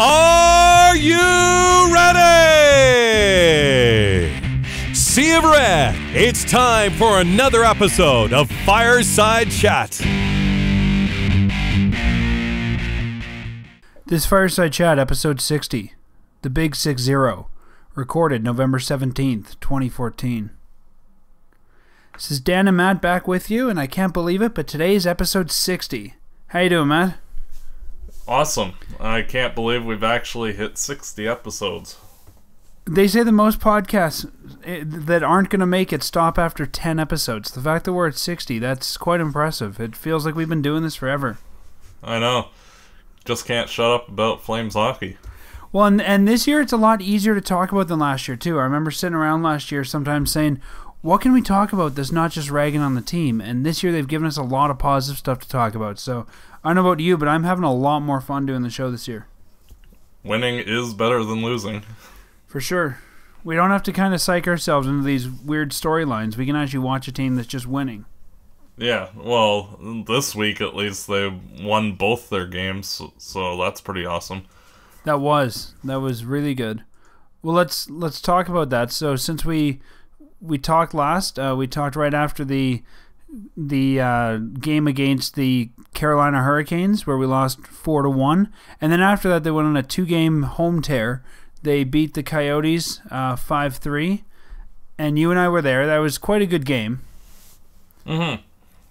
Are you ready? Sea of Red, it's time for another episode of Fireside Chat. This Fireside Chat, episode 60, The Big 6 0, recorded November 17th, 2014. This is Dan and Matt back with you, and I can't believe it, but today is episode 60. How you doing, Matt? Awesome. I can't believe we've actually hit 60 episodes. They say the most podcasts eh, that aren't going to make it stop after 10 episodes. The fact that we're at 60, that's quite impressive. It feels like we've been doing this forever. I know. Just can't shut up about Flames hockey. Well, and, and this year it's a lot easier to talk about than last year, too. I remember sitting around last year sometimes saying, what can we talk about that's not just ragging on the team? And this year they've given us a lot of positive stuff to talk about. So I don't know about you, but I'm having a lot more fun doing the show this year. Winning is better than losing. For sure. We don't have to kind of psych ourselves into these weird storylines. We can actually watch a team that's just winning. Yeah, well, this week at least they won both their games, so that's pretty awesome. That was that was really good. Well, let's let's talk about that. So since we we talked last, uh, we talked right after the the uh, game against the Carolina Hurricanes, where we lost four to one, and then after that they went on a two-game home tear. They beat the Coyotes uh, five uh, three, and you and I were there. That was quite a good game. Mm-hmm.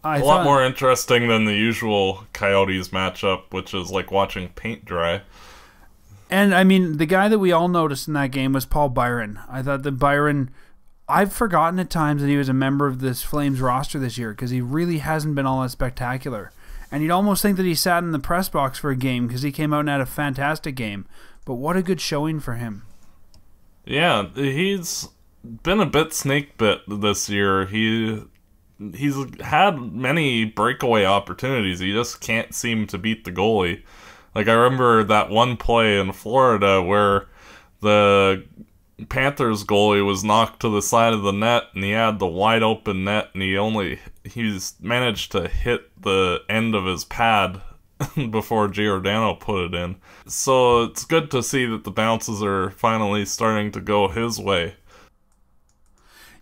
I a thought, lot more interesting than the usual Coyotes matchup, which is like watching paint dry. And I mean, the guy that we all noticed in that game was Paul Byron. I thought that Byron. I've forgotten at times that he was a member of this Flames roster this year because he really hasn't been all that spectacular. And you'd almost think that he sat in the press box for a game because he came out and had a fantastic game. But what a good showing for him. Yeah, he's been a bit snake bit this year. He he's had many breakaway opportunities. He just can't seem to beat the goalie. Like I remember that one play in Florida where the Panthers goalie was knocked to the side of the net and he had the wide open net and he only he's managed to hit the end of his pad before Giordano put it in. So it's good to see that the bounces are finally starting to go his way.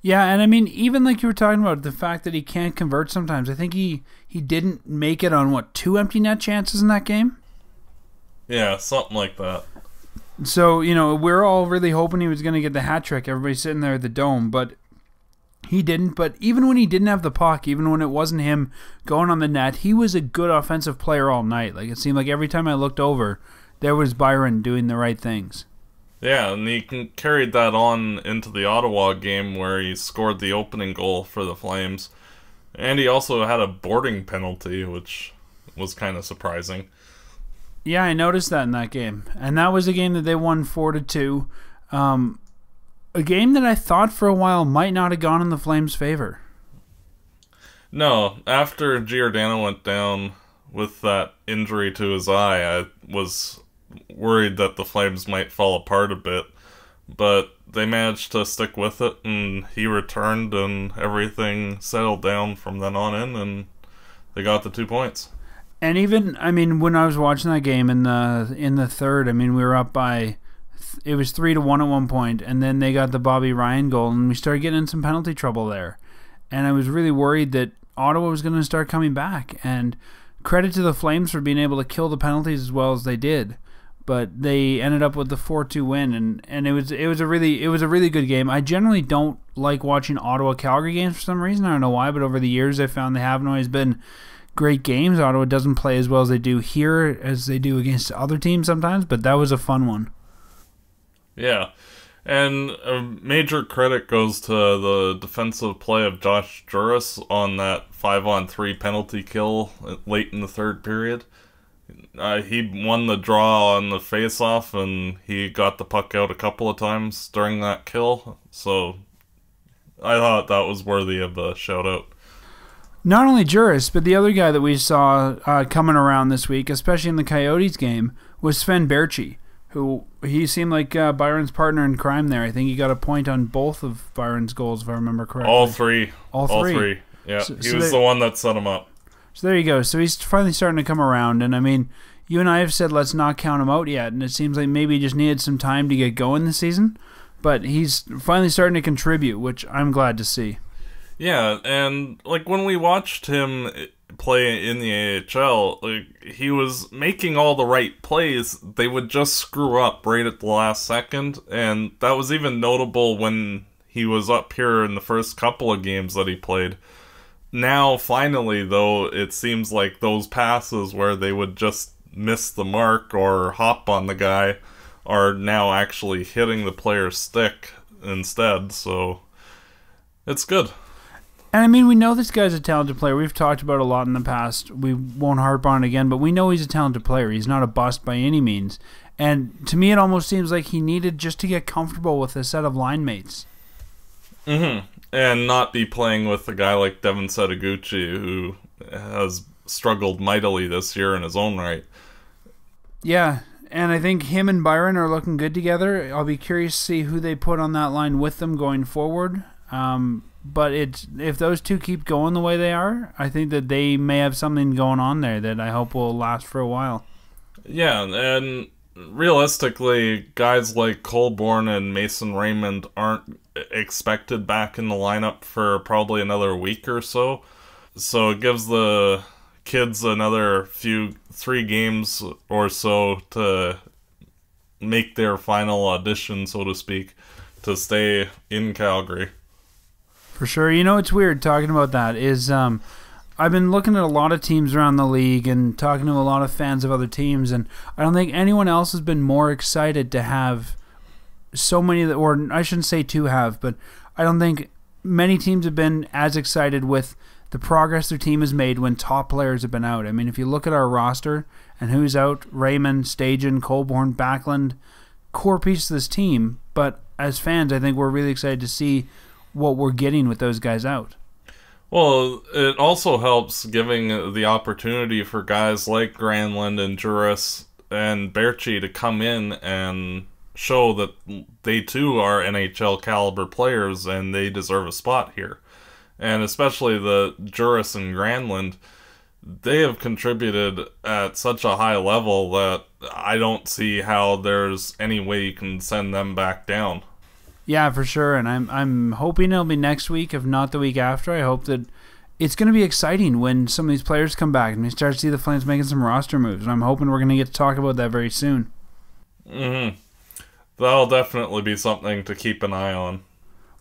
Yeah, and I mean, even like you were talking about the fact that he can't convert sometimes. I think he he didn't make it on what two empty net chances in that game. Yeah, something like that. So you know, we're all really hoping he was going to get the hat trick. Everybody sitting there at the dome, but he didn't. But even when he didn't have the puck, even when it wasn't him going on the net, he was a good offensive player all night. Like it seemed like every time I looked over, there was Byron doing the right things. Yeah, and he carried that on into the Ottawa game where he scored the opening goal for the Flames. And he also had a boarding penalty, which was kind of surprising. Yeah, I noticed that in that game, and that was a game that they won four to two. Um, a game that I thought for a while might not have gone in the Flames' favor. No, after Giordano went down with that injury to his eye, I was worried that the Flames might fall apart a bit, but they managed to stick with it, and he returned, and everything settled down from then on in, and they got the two points. And even, I mean, when I was watching that game in the in the third, I mean, we were up by it was three to one at one point, and then they got the Bobby Ryan goal, and we started getting in some penalty trouble there, and I was really worried that Ottawa was going to start coming back. And credit to the Flames for being able to kill the penalties as well as they did but they ended up with the 4-2 win and, and it was it was a really it was a really good game. I generally don't like watching Ottawa Calgary games for some reason. I don't know why, but over the years I found they haven't always been great games. Ottawa doesn't play as well as they do here as they do against other teams sometimes, but that was a fun one. Yeah. And a major credit goes to the defensive play of Josh Jooris on that 5 on 3 penalty kill late in the third period uh, he won the draw on the face-off, and he got the puck out a couple of times during that kill. So I thought that was worthy of a shout out. Not only Jooris, but the other guy that we saw uh, coming around this week, especially in the Coyotes game, was Sven Baertschi, who he seemed like uh, Byron's partner in crime there. I think he got a point on both of Byron's goals, if I remember correctly. All three. All three. All three. Yeah, So- he so was they- the one that set him up. So there you go. So he's finally starting to come around, and I mean, you and I have said let's not count him out yet, and it seems like maybe he just needed some time to get going this season. But he's finally starting to contribute, which I'm glad to see. Yeah, and like when we watched him eh, play in the AHL, like he was making all the right plays. They would just screw up right at the last second, and that was even notable when he was up here in the first couple of games that he played. Now, finally, though, it seems like those passes where they would just miss the mark or hop on the guy are now actually hitting the player's stick instead. So it's good. And I mean, we know this guy's a talented player. We've talked about it a lot in the past. We won't harp on it again, but we know he's a talented player. He's not a bust by any means. And to me, it almost seems like he needed just to get comfortable with a set of line mates. Mm-hmm. And not be playing with a guy like Devin Setoguchi, who has struggled mightily this year in his own right. Yeah, and I think him and Byron are looking good together. I'll be curious to see who they put on that line with them going forward. Um, but it's if those two keep going the way they are, I think that they may have something going on there that I hope will last for a while. Yeah, and realistically, guys like Colborne and Mason Raymond aren't expected back in the lineup for probably another week or so. So it gives the kids another few three games or so to make their final audition, so to speak, to stay in Calgary. For sure. You know, it's weird talking about that is um, I've been looking at a lot of teams around the league and talking to a lot of fans of other teams, and I don't think anyone else has been more excited to have so many, that, or I shouldn't say to have, but I don't think many teams have been as excited with the progress their team has made when top players have been out. I mean, if you look at our roster and who's out, Raymond, Stajan, Colborne, Backlund, core piece of this team, but as fans, I think we're really excited to see what we're getting with those guys out. Well, it also helps giving the opportunity for guys like Granlund and Jooris and Baertschi to come in and show that they too are NHL caliber players and they deserve a spot here. And especially the Jooris and Granlund, they have contributed at such a high level that I don't see how there's any way you can send them back down. Yeah, for sure. And I'm I'm hoping it'll be next week, if not the week after. I hope that it's going to be exciting when some of these players come back and we start to see the Flames making some roster moves. And I'm hoping we're going to get to talk about that very soon. Mm-hmm. That'll definitely be something to keep an eye on.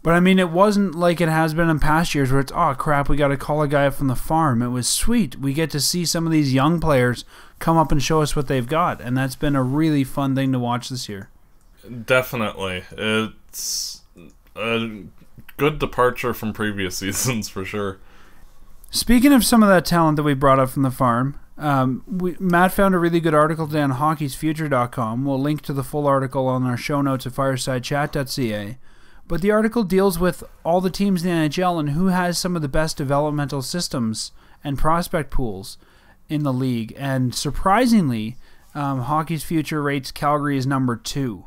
But I mean, it wasn't like it has been in past years where it's, oh crap, we got to call a guy up from the farm. It was sweet. We get to see some of these young players come up and show us what they've got. And that's been a really fun thing to watch this year. Definitely. It's a good departure from previous seasons for sure. Speaking of some of that talent that we brought up from the farm, um, we, Matt found a really good article today on hockeysfuture.com. We'll link to the full article on our show notes at firesidechat.ca. But the article deals with all the teams in the NHL and who has some of the best developmental systems and prospect pools in the league. And surprisingly, um, Hockey's Future rates Calgary as number two.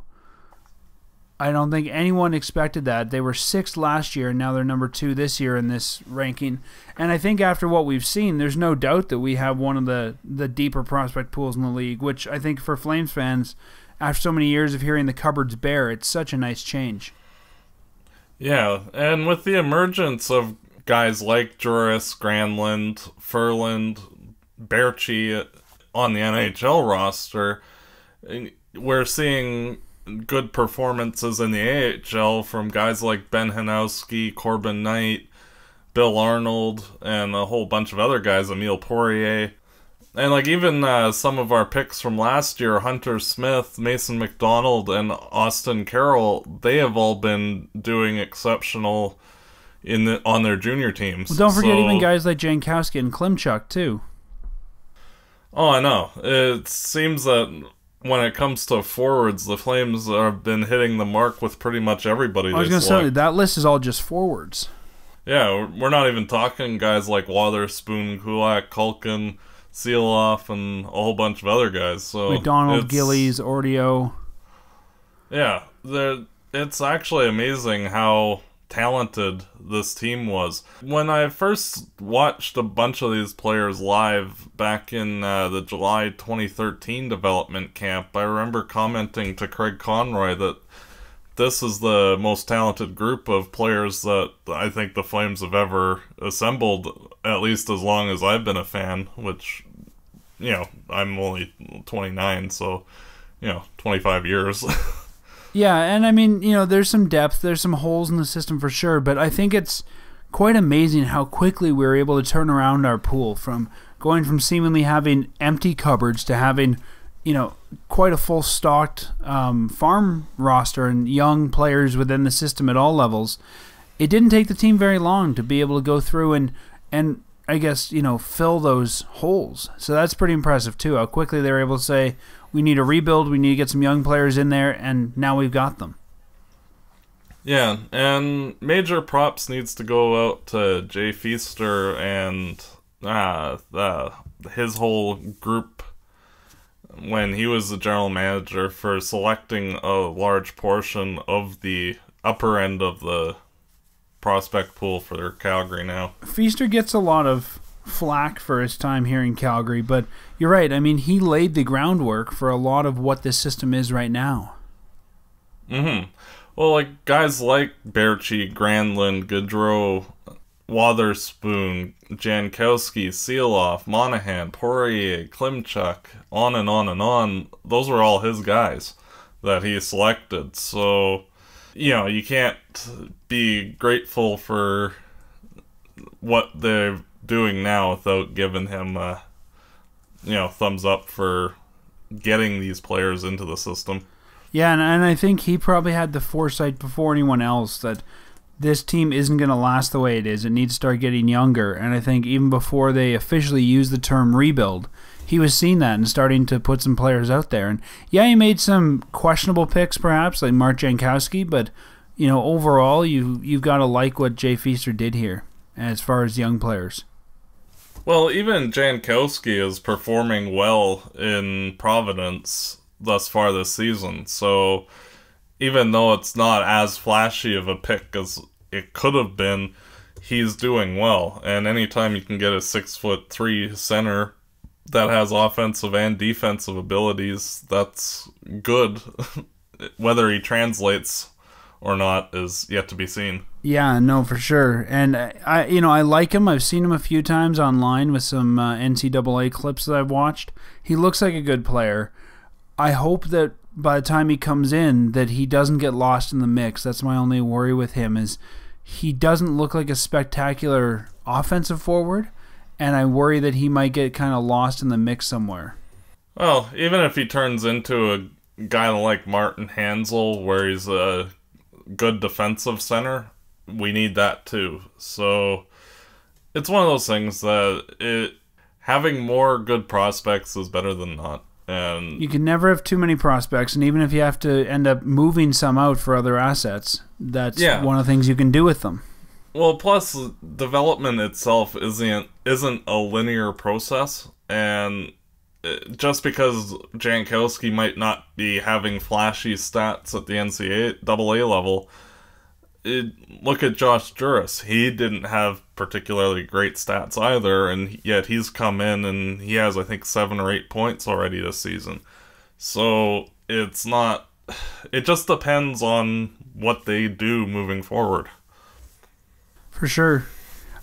I don't think anyone expected that. They were sixth last year, and now they're number two this year in this ranking. And I think after what we've seen, there's no doubt that we have one of the, the deeper prospect pools in the league, which I think for Flames fans, after so many years of hearing the cupboards bare, it's such a nice change. Yeah, and with the emergence of guys like Jooris, Granlund, Ferland, Baertschi on the NHL roster, we're seeing good performances in the AHL from guys like Ben Hanowski, Corbin Knight, Bill Arnold, and a whole bunch of other guys, Emile Poirier. And like even uh, some of our picks from last year, Hunter Smith, Mason McDonald, and Austin Carroll, they have all been doing exceptional in the, on their junior teams. Well, don't forget so, even guys like Jankowski and Klimchuk too. Oh, I know. It seems that when it comes to forwards, the Flames have been hitting the mark with pretty much everybody. I was going to say that list is all just forwards. Yeah, we're not even talking guys like Wotherspoon, Kulak, Culkin, Sieloff, and a whole bunch of other guys. So McDonald, Gillies, Ortio. Yeah, it's actually amazing how talented this team was. When I first watched a bunch of these players live back in uh, the July 2013 development camp, I remember commenting to Craig Conroy that this is the most talented group of players that I think the Flames have ever assembled, at least as long as I've been a fan, which, you know, I'm only 29, so, you know, 25 years. Yeah, and I mean, you know, there's some depth, there's some holes in the system for sure, but I think it's quite amazing how quickly we were able to turn around our pool from going from seemingly having empty cupboards to having, you know, quite a full stocked um, farm roster and young players within the system at all levels. It didn't take the team very long to be able to go through and and I guess you know fill those holes. So that's pretty impressive too. How quickly they were able to say, we need a rebuild. We need to get some young players in there, and now we've got them. Yeah, and major props needs to go out to Jay Feaster and uh, uh, his whole group when he was the general manager for selecting a large portion of the upper end of the prospect pool for Calgary now. Feaster gets a lot of flack for his time here in Calgary, but you're right. I mean, he laid the groundwork for a lot of what this system is right now. Mm-hmm. Well, like guys like Baertschi, Granlund, Gaudreau, Wotherspoon, Jankowski, Sieloff, Monahan, Poirier, Klimchuk, on and on and on. Those were all his guys that he selected. So, you know, you can't be grateful for what they're doing now without giving him a you know thumbs up for getting these players into the system. Yeah, and, and I think he probably had the foresight before anyone else that this team isn't going to last the way it is. It needs to start getting younger. And I think even before they officially used the term rebuild, he was seeing that and starting to put some players out there. And yeah, he made some questionable picks, perhaps like Mark Jankowski, but you know overall, you you've got to like what Jay Feaster did here as far as young players. Well, even Jankowski is performing well in Providence thus far this season. So even though it's not as flashy of a pick as it could have been, he's doing well. And anytime you can get a six foot three center that has offensive and defensive abilities, that's good. Whether he translates or not is yet to be seen. Yeah, no, for sure. And I, you know, I like him. I've seen him a few times online with some uh, NCAA clips that I've watched. He looks like a good player. I hope that by the time he comes in, that he doesn't get lost in the mix. That's my only worry with him is he doesn't look like a spectacular offensive forward, and I worry that he might get kind of lost in the mix somewhere. Well, even if he turns into a guy like Martin Hanzal, where he's a good defensive center, we need that too. So it's one of those things that it having more good prospects is better than not. And you can never have too many prospects, and even if you have to end up moving some out for other assets, that's yeah. one of the things you can do with them. Well, plus development itself isn't isn't a linear process, and just because Jankowski might not be having flashy stats at the NCAA AA level, it, look at Josh Jooris. He didn't have particularly great stats either, and yet he's come in and he has, I think, seven or eight points already this season. So it's not. It just depends on what they do moving forward. For sure.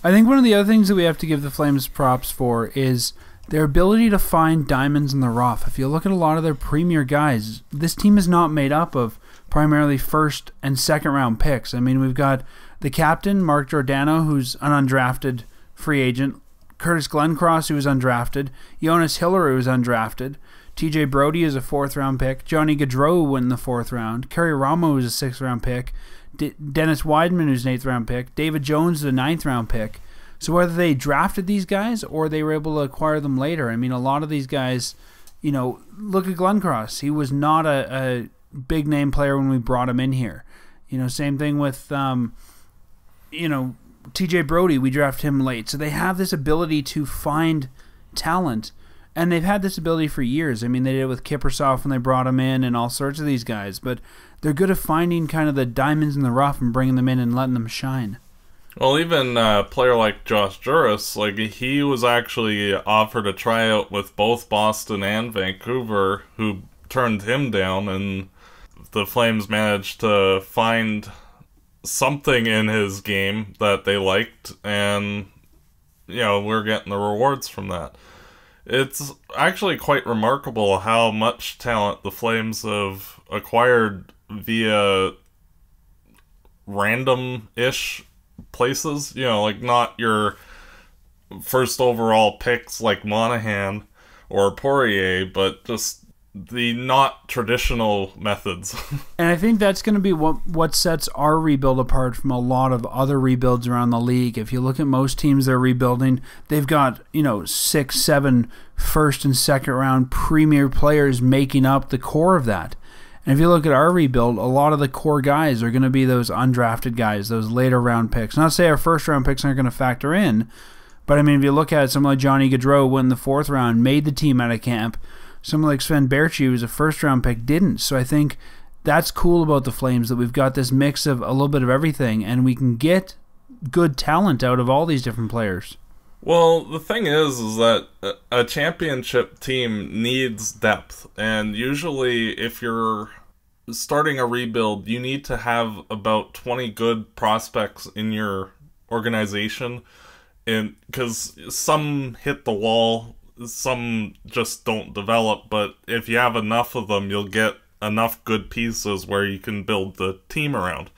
I think one of the other things that we have to give the Flames props for is their ability to find diamonds in the rough. If you look at a lot of their premier guys, this team is not made up of primarily first and second round picks. I mean, we've got the captain, Mark Giordano, who's an undrafted free agent, Curtis Glencross, who was undrafted, Jonas Hiller, who was undrafted, TJ Brodie is a fourth round pick, Johnny Gaudreau went in the fourth round, Karri Ramo is a sixth round pick, D- Dennis Wideman, who's an eighth round pick, David Jones is a ninth round pick. So whether they drafted these guys or they were able to acquire them later, I mean, a lot of these guys, you know, look at Glencross. He was not a, a big name player when we brought him in here. You know, same thing with, um, you know, TJ Brodie. We drafted him late, so they have this ability to find talent and they've had this ability for years. I mean, they did it with Kiprusoff when they brought him in, and all sorts of these guys. But they're good at finding kind of the diamonds in the rough and bringing them in and letting them shine. Well, even a player like Josh Jooris, like he was actually offered a tryout with both Boston and Vancouver, who turned him down, and the Flames managed to find something in his game that they liked, and you know we're getting the rewards from that. It's actually quite remarkable how much talent the Flames have acquired via random-ish places. You know, like not your first overall picks like Monahan or Poirier, but just the not traditional methods. and I think that's going to be what what sets our rebuild apart from a lot of other rebuilds around the league. If you look at most teams they're rebuilding, they've got you know six, seven first and second round premier players making up the core of that. And if you look at our rebuild, a lot of the core guys are going to be those undrafted guys, those later round picks. Not say our first round picks aren't going to factor in, but I mean, if you look at someone like Johnny Gaudreau went in the fourth round, made the team out of camp. Someone like Sven Baertschi, who was a first round pick, didn't. So I think that's cool about the Flames that we've got this mix of a little bit of everything, and we can get good talent out of all these different players. Well, the thing is, is that a championship team needs depth, and usually, if you're starting a rebuild, you need to have about twenty good prospects in your organization, and because some hit the wall, some just don't develop. But if you have enough of them, you'll get enough good pieces where you can build the team around,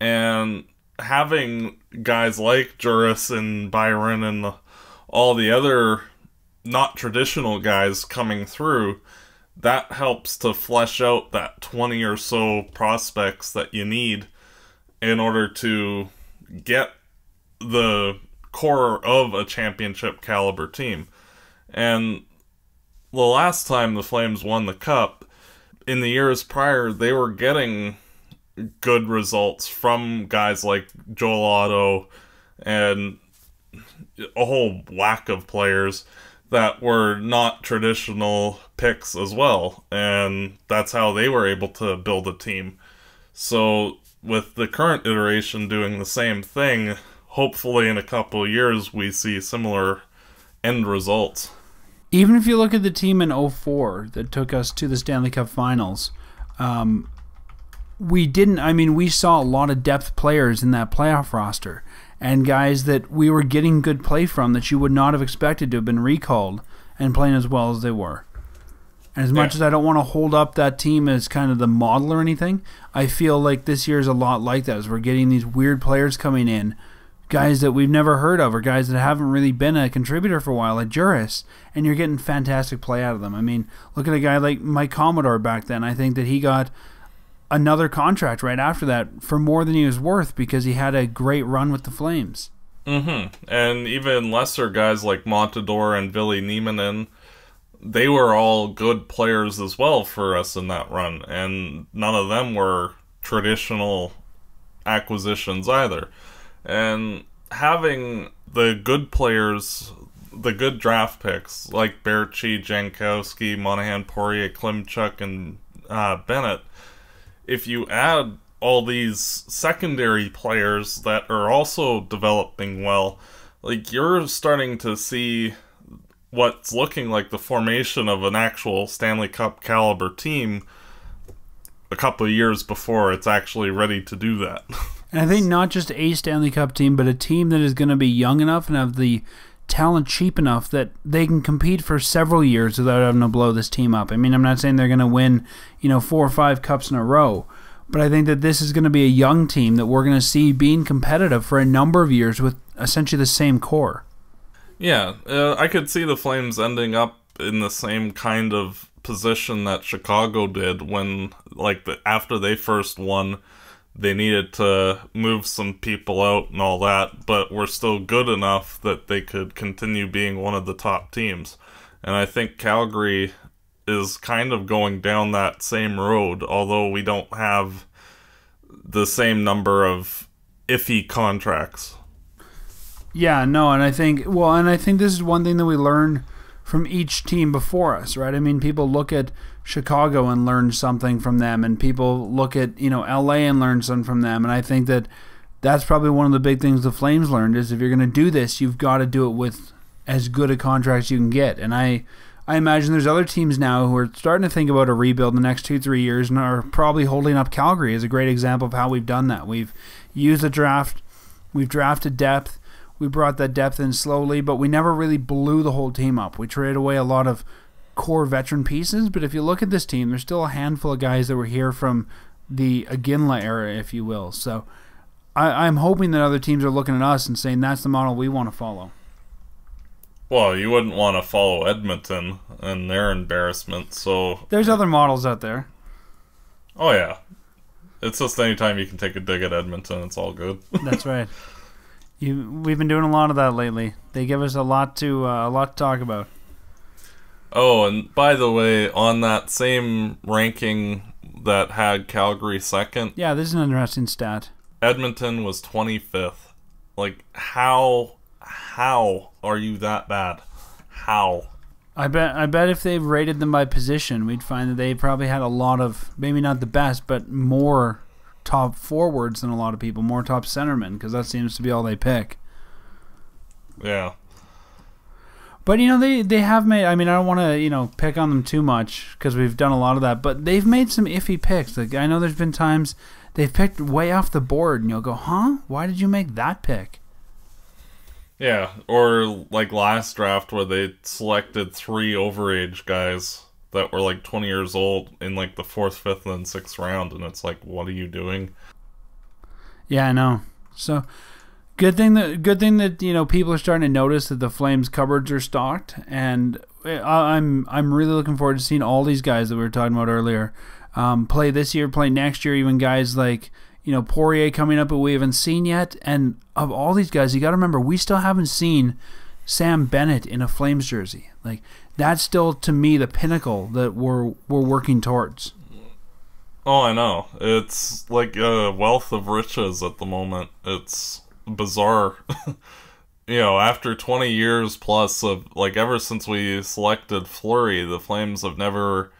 and having guys like Jooris and Byron and all the other not traditional guys coming through, that helps to flesh out that 20 or so prospects that you need in order to get the core of a championship caliber team. And the last time the Flames won the cup, in the years prior, they were getting good results from guys like Joel Otto and a whole whack of players that were not traditional picks as well. And that's how they were able to build a team. So, with the current iteration doing the same thing, hopefully in a couple years we see similar end results. Even if you look at the team in 04 that took us to the Stanley Cup finals, um, we didn't. I mean, we saw a lot of depth players in that playoff roster and guys that we were getting good play from that you would not have expected to have been recalled and playing as well as they were. And as yeah. much as I don't want to hold up that team as kind of the model or anything, I feel like this year is a lot like that as we're getting these weird players coming in, guys that we've never heard of or guys that haven't really been a contributor for a while, like Jooris, and you're getting fantastic play out of them. I mean, look at a guy like Mike Commodore back then. I think that he got another contract right after that for more than he was worth because he had a great run with the Flames. Mm-hmm. And even lesser guys like Montador and Ville Nieminen, they were all good players as well for us in that run, and none of them were traditional acquisitions either. And having the good players, the good draft picks like Baertschi, Jankowski, Monahan, Poirier, Klimchuk, and uh, Bennett – if you add all these secondary players that are also developing well, like you're starting to see what's looking like the formation of an actual Stanley Cup caliber team a couple of years before it's actually ready to do that. And I think not just a Stanley Cup team, but a team that is going to be young enough and have the talent cheap enough that they can compete for several years without having to blow this team up. I mean, I'm not saying they're going to win, you know, four or five cups in a row, but I think that this is going to be a young team that we're going to see being competitive for a number of years with essentially the same core. Yeah, uh, I could see the Flames ending up in the same kind of position that Chicago did when, like, the, after they first won they needed to move some people out and all that, but were still good enough that they could continue being one of the top teams. And I think Calgary is kind of going down that same road, although we don't have the same number of iffy contracts. Yeah, no, and I think well, and I think this is one thing that we learn from each team before us, right? I mean, people look at Chicago and learn something from them, and people look at you know LA and learn something from them, and I think that that's probably one of the big things the Flames learned is if you're going to do this, you've got to do it with as good a contract as you can get, and I. I imagine there's other teams now who are starting to think about a rebuild in the next two, three years and are probably holding up Calgary as a great example of how we've done that. We've used the draft, we've drafted depth, we brought that depth in slowly, but we never really blew the whole team up. We traded away a lot of core veteran pieces, but if you look at this team, there's still a handful of guys that were here from the Iginla era, if you will. So I, I'm hoping that other teams are looking at us and saying that's the model we want to follow. Well, you wouldn't want to follow Edmonton and their embarrassment, so. There's other models out there. Oh, yeah. It's just anytime you can take a dig at Edmonton, it's all good. That's right. You, we've been doing a lot of that lately. They give us a lot to uh, a lot to talk about. Oh, and by the way, on that same ranking that had Calgary second, Yeah, this is an interesting stat. Edmonton was 25th. Like how how are you that bad? How? I bet I bet if they rated them by position, we'd find that they probably had a lot of maybe not the best, but more top forwards than a lot of people, more top centermen, because that seems to be all they pick. Yeah. But you know they they have made. I mean, I don't want to you know pick on them too much because we've done a lot of that. But they've made some iffy picks. Like I know there's been times they've picked way off the board, and you'll go, "Huh? Why did you make that pick?" Yeah, or like last draft where they selected three overage guys that were like 20 years old in like the fourth, fifth, and sixth round, and it's like, what are you doing? Yeah, I know. So good thing that good thing that you know people are starting to notice that the Flames cupboards are stocked, and I- I'm I'm really looking forward to seeing all these guys that we were talking about earlier um, play this year, play next year. Even guys like you know Poirier coming up, but we haven't seen yet. And of all these guys, you got to remember we still haven't seen Sam Bennett in a Flames jersey. Like that's still to me the pinnacle that we're we're working towards. Oh, I know. It's like a wealth of riches at the moment. It's bizarre. you know, after 20 years plus of, like, ever since we selected Fleury, the Flames have never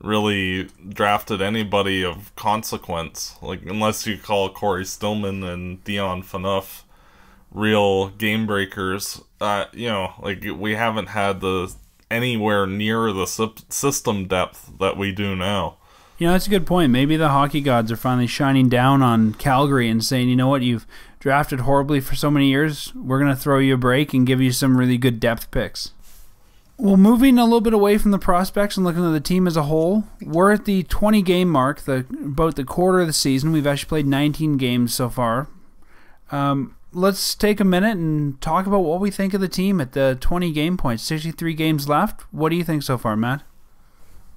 really drafted anybody of consequence. Like, unless you call Cory Stillman and Dion Phaneuf real game breakers. Uh, you know, like, we haven't had the anywhere near the system depth that we do now. You know, that's a good point. Maybe the hockey gods are finally shining down on Calgary and saying, you know what, you've drafted horribly for so many years. We're going to throw you a break and give you some really good depth picks. Well, moving a little bit away from the prospects and looking at the team as a whole, we're at the 20 game mark, the about the quarter of the season. We've actually played 19 games so far. Um, let's take a minute and talk about what we think of the team at the 20 game point. 63 games left. What do you think so far, Matt?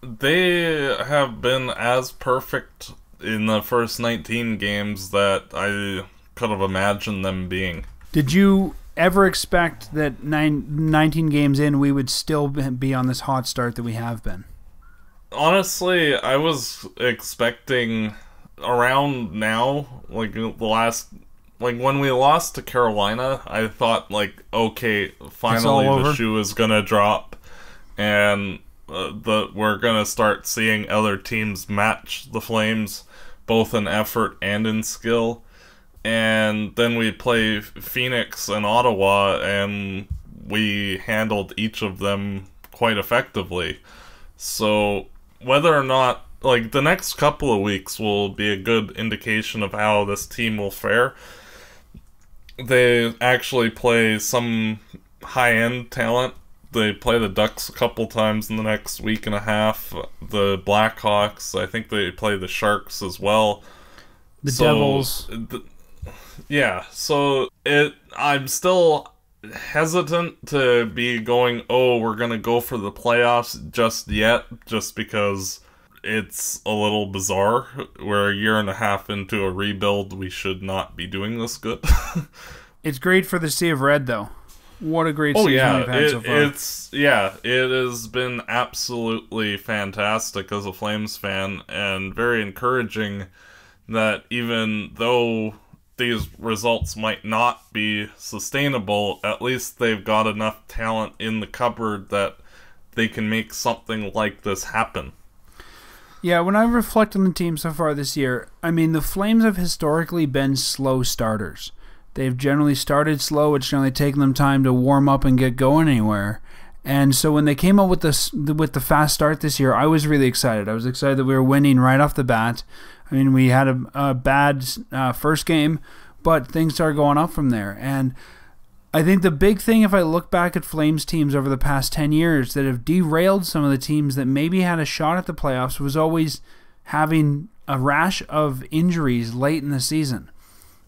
They have been as perfect in the first 19 games that I could have imagined them being. Did you ever expect that nine, 19 games in we would still be on this hot start that we have been? Honestly, I was expecting around now, like the last, like when we lost to Carolina, I thought like, okay, finally the shoe is gonna drop, and uh, the we're gonna start seeing other teams match the Flames, both in effort and in skill. And then we play Phoenix and Ottawa, and we handled each of them quite effectively. So whether or not like the next couple of weeks will be a good indication of how this team will fare. They actually play some high end talent. They play the Ducks a couple times in the next week and a half. The Blackhawks, I think they play the Sharks as well. The So, Devils. th- yeah, so it I'm still hesitant to be going, "Oh, we're going to go for the playoffs just yet," just because it's a little bizarre. We're a year and a half into a rebuild. We should not be doing this good. It's great for the Sea of Red, though. What a great Oh season yeah, we've had it, so far. it's yeah, it has been absolutely fantastic as a Flames fan, and very encouraging that even though these results might not be sustainable, at least they've got enough talent in the cupboard that they can make something like this happen. Yeah, when I reflect on the team so far this year, I mean, the Flames have historically been slow starters. They've generally started slow, it's generally taken them time to warm up and get going anywhere. And so when they came up with this with the fast start this year, I was really excited. I was excited that we were winning right off the bat. I mean, we had a, a bad uh, first game, but things started going up from there. And I think the big thing, if I look back at Flames teams over the past 10 years that have derailed some of the teams that maybe had a shot at the playoffs, was always having a rash of injuries late in the season.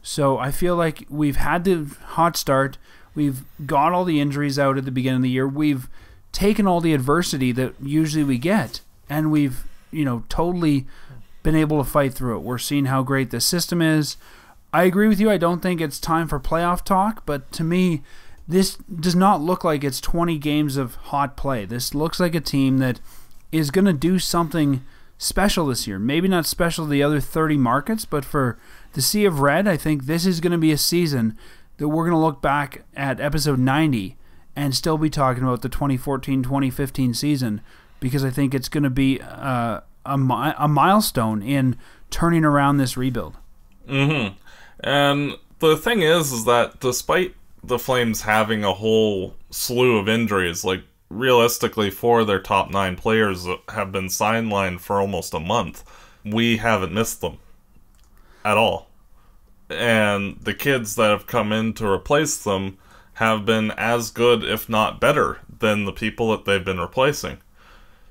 So I feel like we've had the hot start. We've got all the injuries out at the beginning of the year. We've taken all the adversity that usually we get, and we've, you know, totally been able to fight through it. We're seeing how great the system is. I agree with you. I don't think it's time for playoff talk, but to me, this does not look like it's 20 games of hot play. This looks like a team that is going to do something special this year. Maybe not special to the other 30 markets, but for the Sea of Red, I think this is going to be a season that we're going to look back at episode 90 and still be talking about the 2014 2015 season because I think it's going to be uh, a, mi- a milestone in turning around this rebuild. Mm-hmm. And the thing is, is that despite the Flames having a whole slew of injuries, like realistically, four of their top nine players have been sidelined for almost a month. We haven't missed them at all and the kids that have come in to replace them have been as good, if not better, than the people that they've been replacing.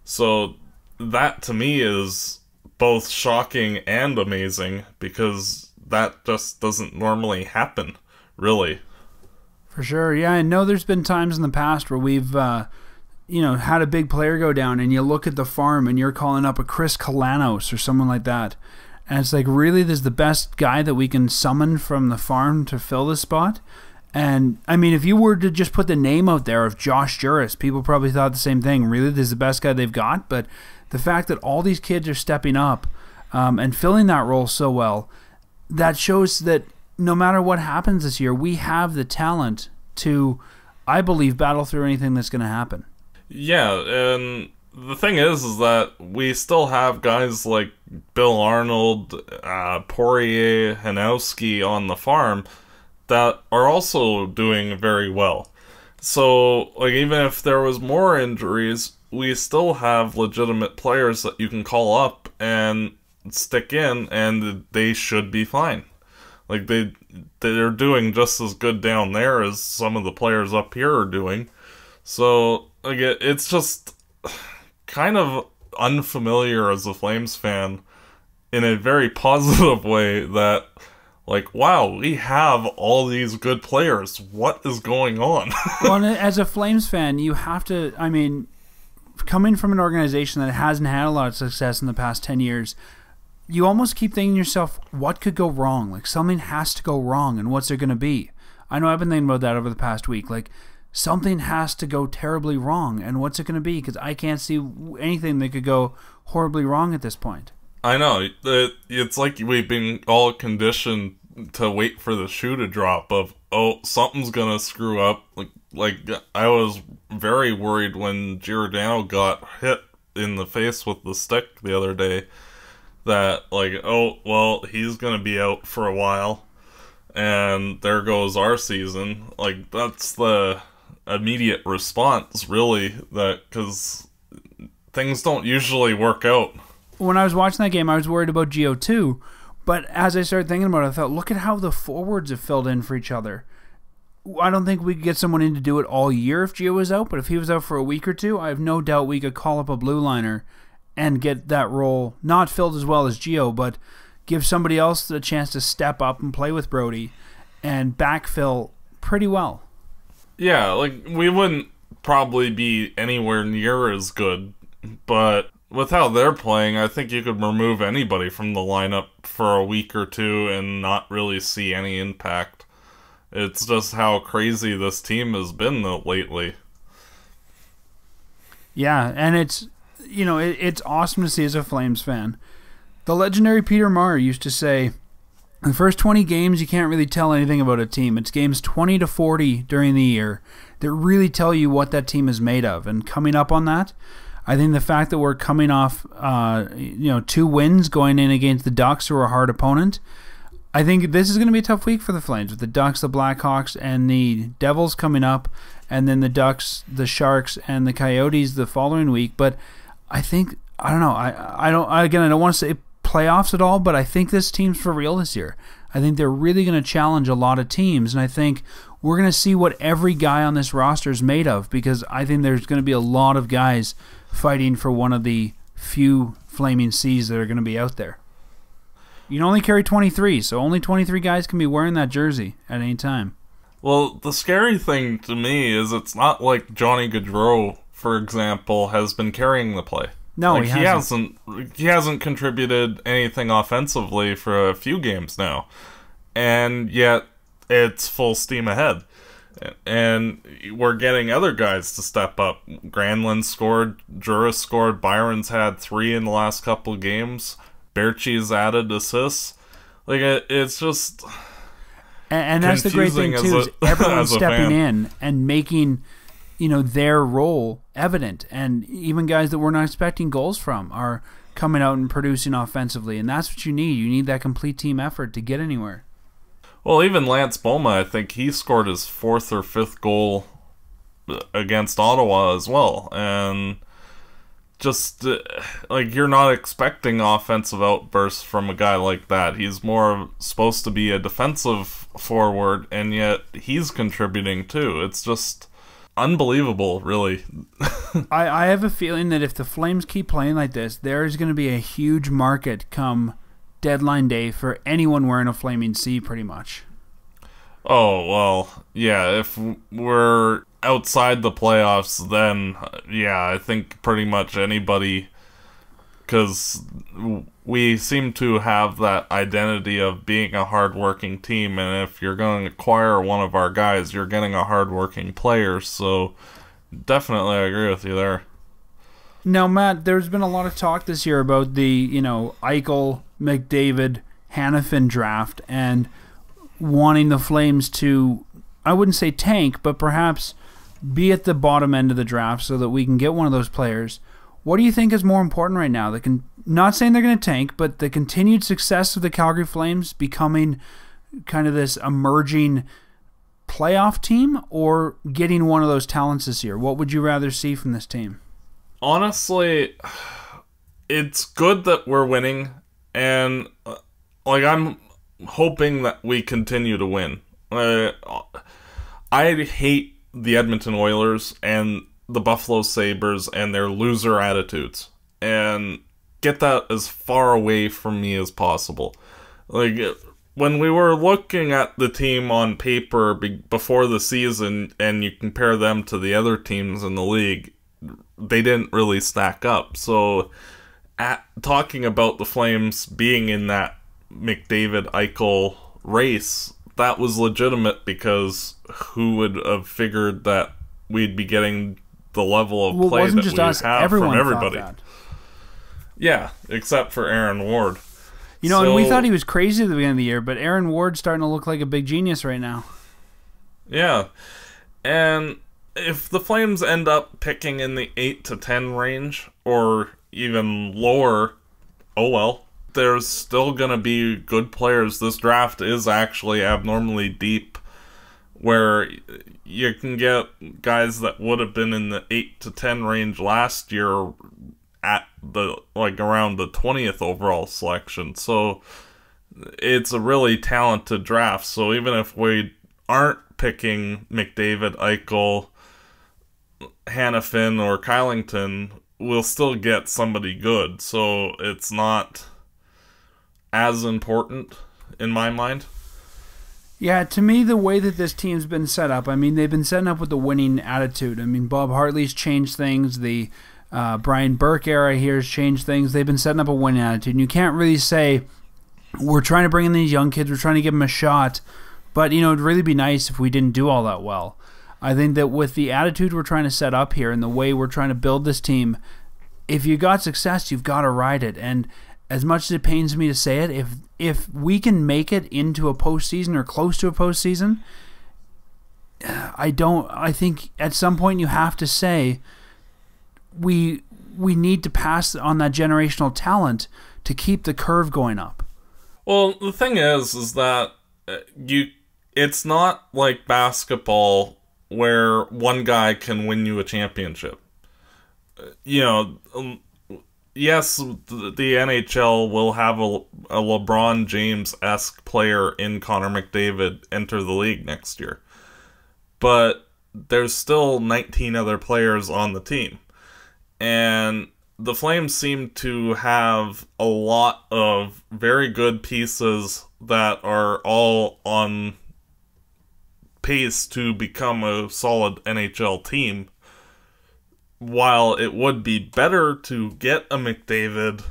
So that to me is both shocking and amazing because that just doesn't normally happen, really. For sure, yeah. I know there's been times in the past where we've, uh, you know, had a big player go down, and you look at the farm and you're calling up a Krys Kolanos or someone like that, and it's like, really, this is the best guy that we can summon from the farm to fill this spot. And I mean, if you were to just put the name out there of Josh Jooris, people probably thought the same thing. Really, this is the best guy they've got. But the fact that all these kids are stepping up um, and filling that role so well, that shows that no matter what happens this year, we have the talent to, I believe, battle through anything that's going to happen. Yeah, and the thing is, is that we still have guys like Bill Arnold, uh, Poirier, Hanowski on the farm that are also doing very well. So, like, even if there was more injuries, we still have legitimate players that you can call up and stick in, and they should be fine. Like they, they're doing just as good down there as some of the players up here are doing. So, again, it's just kind of unfamiliar as a Flames fan in a very positive way that like wow we have all these good players what is going on well as a flames fan you have to i mean coming from an organization that hasn't had a lot of success in the past 10 years you almost keep thinking yourself what could go wrong like something has to go wrong and what's there going to be i know i've been thinking about that over the past week like something has to go terribly wrong. And what's it going to be? Because I can't see anything that could go horribly wrong at this point. I know. It's like we've been all conditioned to wait for the shoe to drop of, oh, something's going to screw up. Like, like I was very worried when Giordano got hit in the face with the stick the other day that, like, oh, well, he's to be out for a while. And there goes our season. Like, that's the immediate response, really, that because things don't usually work out. When I was watching that game, I was worried about Geo too. But as I started thinking about it, I thought, look at how the forwards have filled in for each other. I don't think we could get someone in to do it all year if Geo was out, but if he was out for a week or two, I have no doubt we could call up a blue liner and get that role not filled as well as Geo, but give somebody else the chance to step up and play with Brodie and backfill pretty well. Yeah, like we wouldn't probably be anywhere near as good, but with how they're playing, I think you could remove anybody from the lineup for a week or two and not really see any impact. It's just how crazy this team has been lately. Yeah, and it's you know it, it's awesome to see as a Flames fan. The legendary Peter Maher used to say, The first 20 games, you can't really tell anything about a team. It's games 20 to 40 during the year that really tell you what that team is made of. And coming up on that, I think the fact that we're coming off, uh, you know, two wins going in against the Ducks, who are a hard opponent, I think this is going to be a tough week for the Flames with the Ducks, the Blackhawks, and the Devils coming up, and then the Ducks, the Sharks, and the Coyotes the following week. But I think I don't know. I I don't again. I don't want to say playoffs at all, but I think this team's for real this year. I think they're really going to challenge a lot of teams, and I think we're going to see what every guy on this roster is made of because I think there's going to be a lot of guys fighting for one of the few flaming C's that are going to be out there. You can only carry 23, so only 23 guys can be wearing that jersey at any time. Well, the scary thing to me is it's not like Johnny Gaudreau, for example, has been carrying the play. No, like, he, he hasn't. hasn't. He hasn't contributed anything offensively for a few games now, and yet it's full steam ahead. And we're getting other guys to step up. Granlund scored, Jooris scored, Byron's had three in the last couple of games. Baertschi's added assists. Like it, it's just And, and that's the great thing too as is a- everyone stepping in and making you know their role evident, and even guys that we're not expecting goals from are coming out and producing offensively, and that's what you need. You need that complete team effort to get anywhere. Well, even Lance Bouma, I think he scored his fourth or fifth goal against Ottawa as well, and just uh, like you're not expecting offensive outbursts from a guy like that. He's more supposed to be a defensive forward, and yet he's contributing too. It's just unbelievable, really. I, I have a feeling that if the Flames keep playing like this, there is going to be a huge market come deadline day for anyone wearing a flaming C, pretty much. Oh, well, yeah, if we're outside the playoffs, then, yeah, I think pretty much anybody. Because we seem to have that identity of being a hardworking team, and if you're going to acquire one of our guys, you're getting a hardworking player, so definitely I agree with you there. Now, Matt, there's been a lot of talk this year about the, you know, Eichel, McDavid, Hanifin draft and wanting the Flames to, I wouldn't say tank, but perhaps be at the bottom end of the draft so that we can get one of those players. What do you think is more important right now? The not saying they're going to tank, but the continued success of the Calgary Flames becoming kind of this emerging playoff team or getting one of those talents this year? What would you rather see from this team? honestly, it's good that we're winning, and uh, like I'm hoping that we continue to win. Uh, I hate the Edmonton Oilers and the Buffalo Sabres and their loser attitudes, and get that as far away from me as possible. Like when we were looking at the team on paper be- before the season, and you compare them to the other teams in the league, they didn't really stack up. So, at talking about the Flames being in that McDavid Eichel race, that was legitimate because who would have figured that we'd be getting the level of Well, play that just we us. have Everyone from everybody? Yeah, except for Aaron Ward. You know, and we thought he was crazy at the beginning of the year, but Aaron Ward's starting to look like a big genius right now. Yeah. And if the Flames end up picking in the 8 to 10 range or even lower, oh well. There's still going to be good players. This draft is actually abnormally deep where you can get guys that would have been in the 8 to 10 range last year at the like around the 20th overall selection. So it's a really talented draft. So even if we aren't picking McDavid, Eichel, Hanifin, or Kylington, we'll still get somebody good. So it's not as important in my mind. Yeah, to me, the way that this team's been set up, I mean, they've been setting up with a winning attitude. I mean, Bob Hartley's changed things. The uh, Brian Burke era here has changed things. They've been setting up a winning attitude. And you can't really say, we're trying to bring in these young kids, we're trying to give them a shot. But, you know, it'd really be nice if we didn't do all that well. I think that with the attitude we're trying to set up here and the way we're trying to build this team, if you got success, you've got to ride it. And as much as it pains me to say it, if if we can make it into a postseason or close to a postseason, I don't. I think at some point you have to say we we need to pass on that generational talent to keep the curve going up. Well, the thing is, is that uh, you, it's not like basketball where one guy can win you a championship. Uh, You know, um, yes, the, NHL will have a, a LeBron James esque player in Connor McDavid enter the league next year, but there's still 19 other players on the team, and the Flames seem to have a lot of very good pieces that are all on pace to become a solid NHL team. While it would be better to get a McDavid,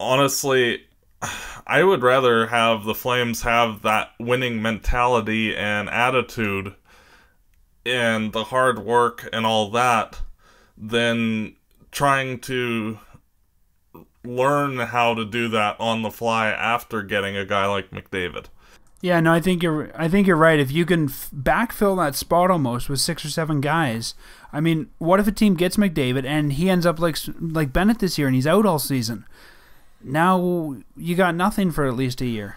honestly, I would rather have the Flames have that winning mentality and attitude and the hard work and all that than trying to learn how to do that on the fly after getting a guy like McDavid. Yeah, no, I think you're. I think you're right. If you can backfill that spot almost with six or seven guys, I mean, what if a team gets McDavid and he ends up like like Bennett this year and he's out all season? Now you got nothing for at least a year.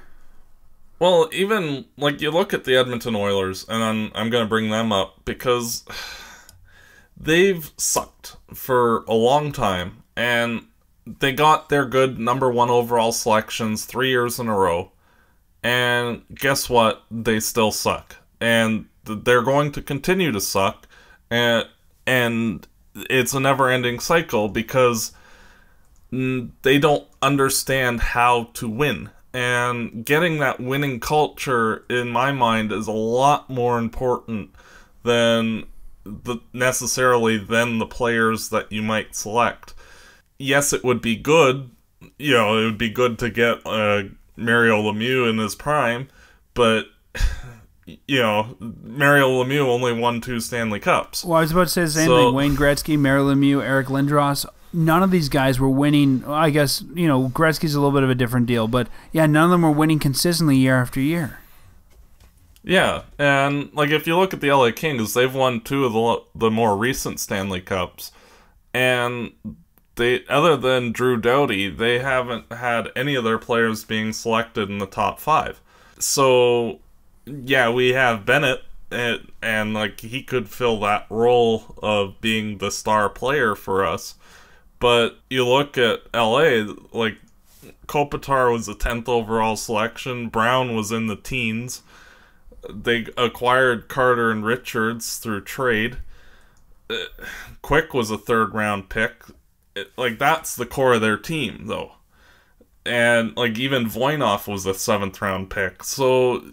Well, even like you look at the Edmonton Oilers, and I'm, I'm going to bring them up because they've sucked for a long time, and they got their good number one overall selections three years in a row, and guess what? They still suck, and they're going to continue to suck, and and it's a never-ending cycle because mm, they don't understand how to win. And getting that winning culture, in my mind, is a lot more important than the necessarily than the players that you might select. Yes, it would be good. You know, it would be good to get uh, Mario Lemieux in his prime, but you know, Mario Lemieux only won two Stanley Cups. Well, I was about to say the same So- thing. Wayne Gretzky, Mario Lemieux, Eric Lindros. None of these guys were winning. I guess you know Gretzky's a little bit of a different deal, but yeah, none of them were winning consistently year after year. Yeah, and like if you look at the LA Kings, they've won two of the the more recent Stanley Cups, and they other than Drew Doughty, they haven't had any of their players being selected in the top five. So yeah, we have Bennett, and, and like he could fill that role of being the star player for us. But you look at LA, like Kopitar was the tenth overall selection, Brown was in the teens they acquired Carter and Richards through trade. Uh, Quick was a third round pick. It, like that's the core of their team, though. And like even Voinov was a seventh round pick. So,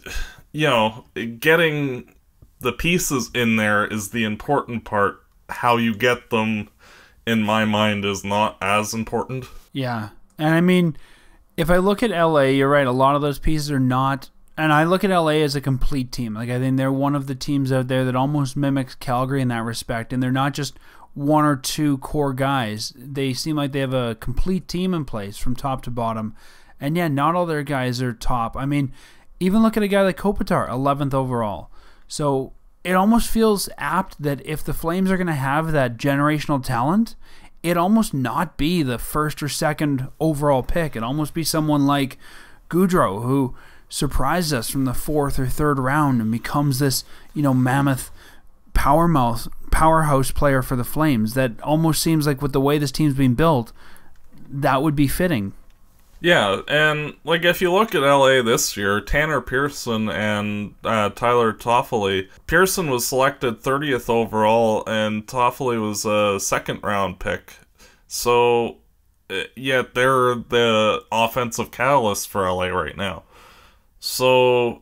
you know, getting the pieces in there is the important part. How you get them, in my mind, is not as important. Yeah. And I mean, if I look at LA, you're right. A lot of those pieces are not. And I look at LA as a complete team. Like, I think they're one of the teams out there that almost mimics Calgary in that respect. And they're not just one or two core guys. They seem like they have a complete team in place from top to bottom. And yeah, not all their guys are top. I mean, even look at a guy like Kopitar, 11th overall. So it almost feels apt that if the Flames are going to have that generational talent, it almost not be the first or second overall pick. It almost be someone like Gaudreau who surprised us from the fourth or third round and becomes this, you know, mammoth power mouth powerhouse player for the Flames. That almost seems like with the way this team's being built, that would be fitting. Yeah, and like if you look at LA this year, Tanner Pearson and uh, Tyler Toffoli. Pearson was selected 30th overall, and Toffoli was a second round pick. So, yet they're the offensive catalyst for LA right now. So,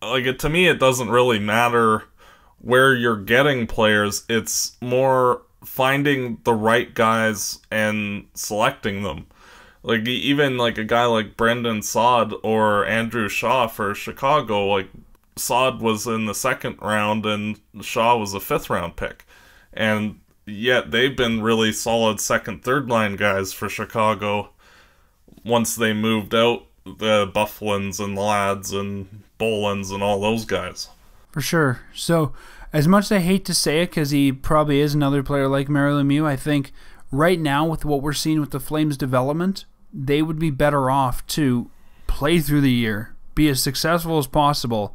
like to me, it doesn't really matter where you're getting players. It's more finding the right guys and selecting them. Like even like a guy like Brandon Saad or Andrew Shaw for Chicago, like Saad was in the second round and Shaw was a fifth round pick. And yet they've been really solid second, third line guys for Chicago. once they moved out the Byfugliens and Ladds and Bolins and all those guys. For sure. So, as much as I hate to say it, because he probably is another player like Mario Lemieux, I think right now, with what we're seeing with the Flames' development, they would be better off to play through the year, be as successful as possible,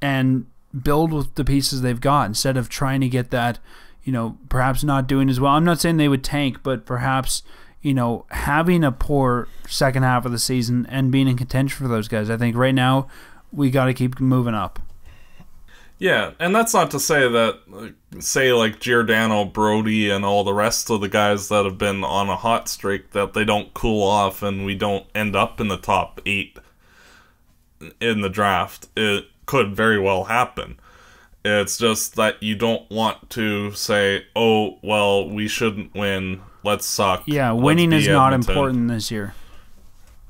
and build with the pieces they've got instead of trying to get that, you know, perhaps not doing as well. I'm not saying they would tank, but perhaps, you know, having a poor second half of the season and being in contention for those guys. I think right now we got to keep moving up. Yeah, and that's not to say that, say, like Giordano, Brodie, and all the rest of the guys that have been on a hot streak, that they don't cool off and we don't end up in the top eight in the draft. It could very well happen. It's just that you don't want to say, "Oh, well, we shouldn't win. Let's suck." Yeah, winning is not important this year.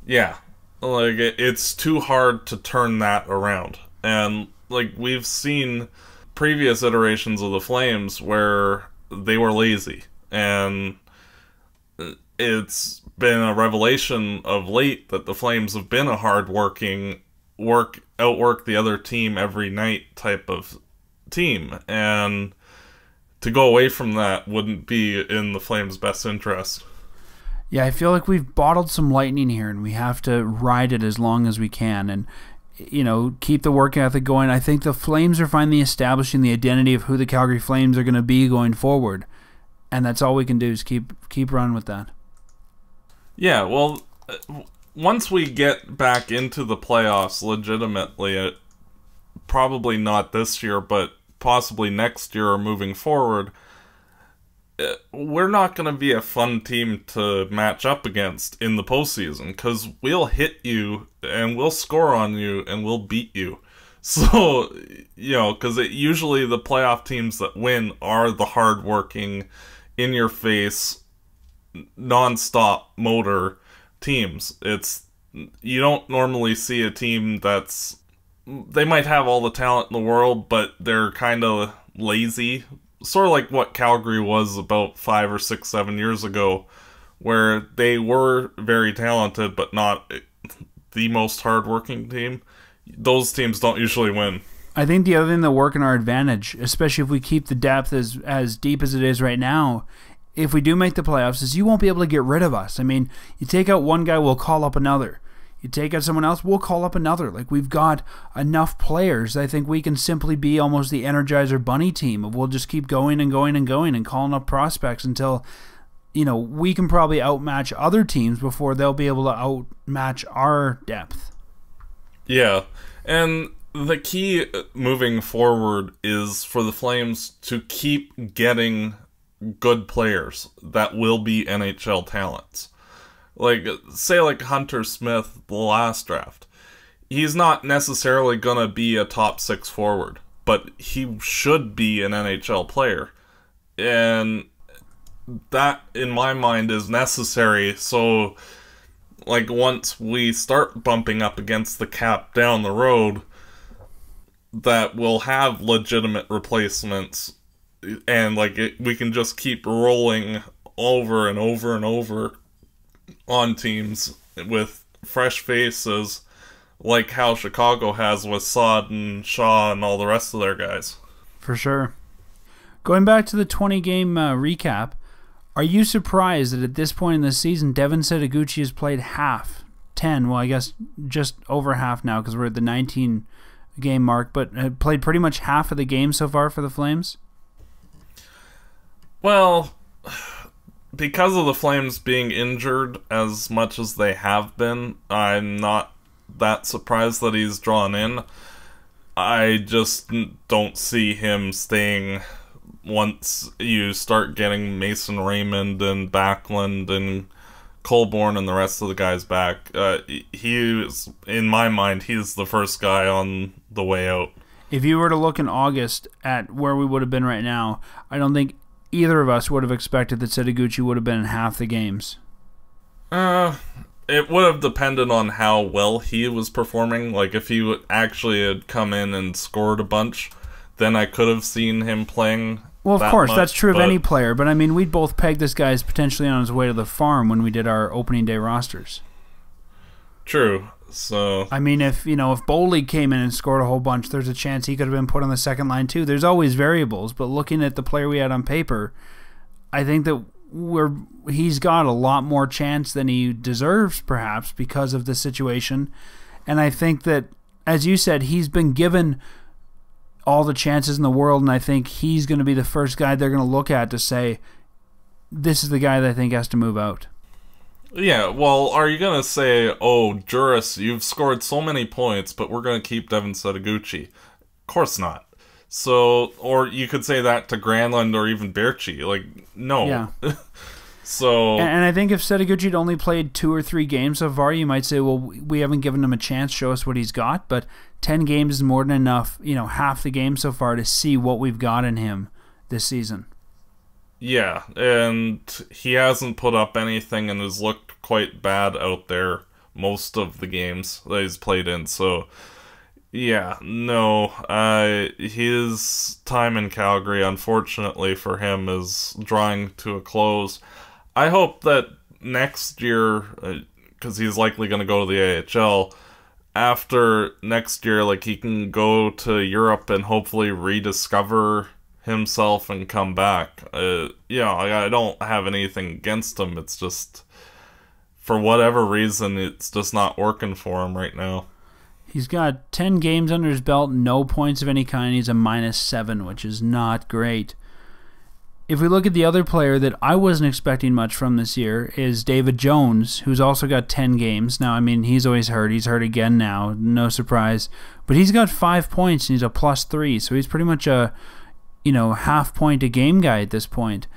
Yeah, like it's too hard to turn that around, and like we've seen previous iterations of the Flames where they were lazy, and it's been a revelation of late that the Flames have been a hardworking work outwork the other team every night type of team. And to go away from that wouldn't be in the Flames' best interest. Yeah, I feel like we've bottled some lightning here and we have to ride it as long as we can. And you know, keep the work ethic going. I think the Flames are finally establishing the identity of who the Calgary Flames are going to be going forward. And that's all we can do is keep keep running with that. Yeah, well, once we get back into the playoffs legitimately, uh, probably not this year, but possibly next year or moving forward, uh, we're not going to be a fun team to match up against in the postseason because we'll hit you and we'll score on you and we'll beat you. So, you know, because usually the playoff teams that win are the hardworking, in your face, non-stop motor teams. It's you don't normally see a team that's they might have all the talent in the world, but they're kind of lazy. Sort of like what Calgary was about five or six, seven years ago, where they were very talented, but not the most hardworking team. Those teams don't usually win. I think the other thing that work in our advantage, especially if we keep the depth as as deep as it is right now, if we do make the playoffs, is you won't be able to get rid of us. I mean, you take out one guy, we'll call up another. You take out someone else, we'll call up another. Like we've got enough players. I think we can simply be almost the Energizer Bunny team. We'll just keep going and going and going and calling up prospects until you know we can probably outmatch other teams before they'll be able to outmatch our depth. Yeah, and the key uh, moving forward is for the Flames to keep getting good players that will be NHL talents. Like, say, like Hunter Smith, the last draft. He's not necessarily going to be a top six forward, but he should be an NHL player. And that, in my mind, is necessary. So, like, once we start bumping up against the cap down the road, that we'll have legitimate replacements and like it, we can just keep rolling over and over and over on teams with fresh faces like how Chicago has with Saad and Shaw and all the rest of their guys. For sure. Going back to the 20 game uh, recap, are you surprised that at this point in the season, Devin Setoguchi has played half? 10, well, I guess just over half now because we're at the 19 game mark, but played pretty much half of the game so far for the Flames? Well, because of the Flames being injured as much as they have been, I'm not that surprised that he's drawn in. I just don't see him staying once you start getting Mason Raymond and Backlund and Colborne and the rest of the guys back. Uh, he is, in my mind, he's the first guy on the way out. If you were to look in August at where we would have been right now, I don't think either of us would have expected that Setoguchi would have been in half the games. Uh, it would have depended on how well he was performing. Like, if he actually had come in and scored a bunch, then I could have seen him playing. Well, of that course, much, that's true of any player, but I mean, we'd both pegged this guy as potentially on his way to the farm when we did our opening day rosters. True. So I mean, if you know, if Bowley came in and scored a whole bunch, there's a chance he could have been put on the second line too. There's always variables, but looking at the player we had on paper, I think that we're he's got a lot more chance than he deserves, perhaps because of the situation. And I think that, as you said, he's been given all the chances in the world, and I think he's going to be the first guy they're going to look at to say, "This is the guy that I think has to move out." Yeah, well, are you gonna say, "Oh, Jooris, you've scored so many points, but we're gonna keep Devin Setoguchi? Of course not. So, or you could say that to Granlund or even Baertschi. Like, no. Yeah. so, And, and I think if Setoguchi had only played two or three games so far, you might say, well, we haven't given him a chance. Show us what he's got. But ten games is more than enough. You know, half the game so far to see what we've got in him this season. yeah, and he hasn't put up anything and has looked quite bad out there most of the games that he's played in. So, yeah, no, uh, his time in Calgary, unfortunately for him, is drawing to a close. I hope that next year, because he's likely going to go to the AHL, after next year, like he can go to Europe and hopefully rediscover himself and come back. Uh, know, I, I don't have anything against him. It's just for whatever reason, it's just not working for him right now. He's got 10 games under his belt, no points of any kind. He's a minus 7, which is not great. If we look at the other player that I wasn't expecting much from this year is David Jones, who's also got 10 games. Now, I mean, he's always hurt. He's hurt again now, no surprise. But he's got 5 points and he's a plus 3, so he's pretty much a, you know, half point a game guy at this point.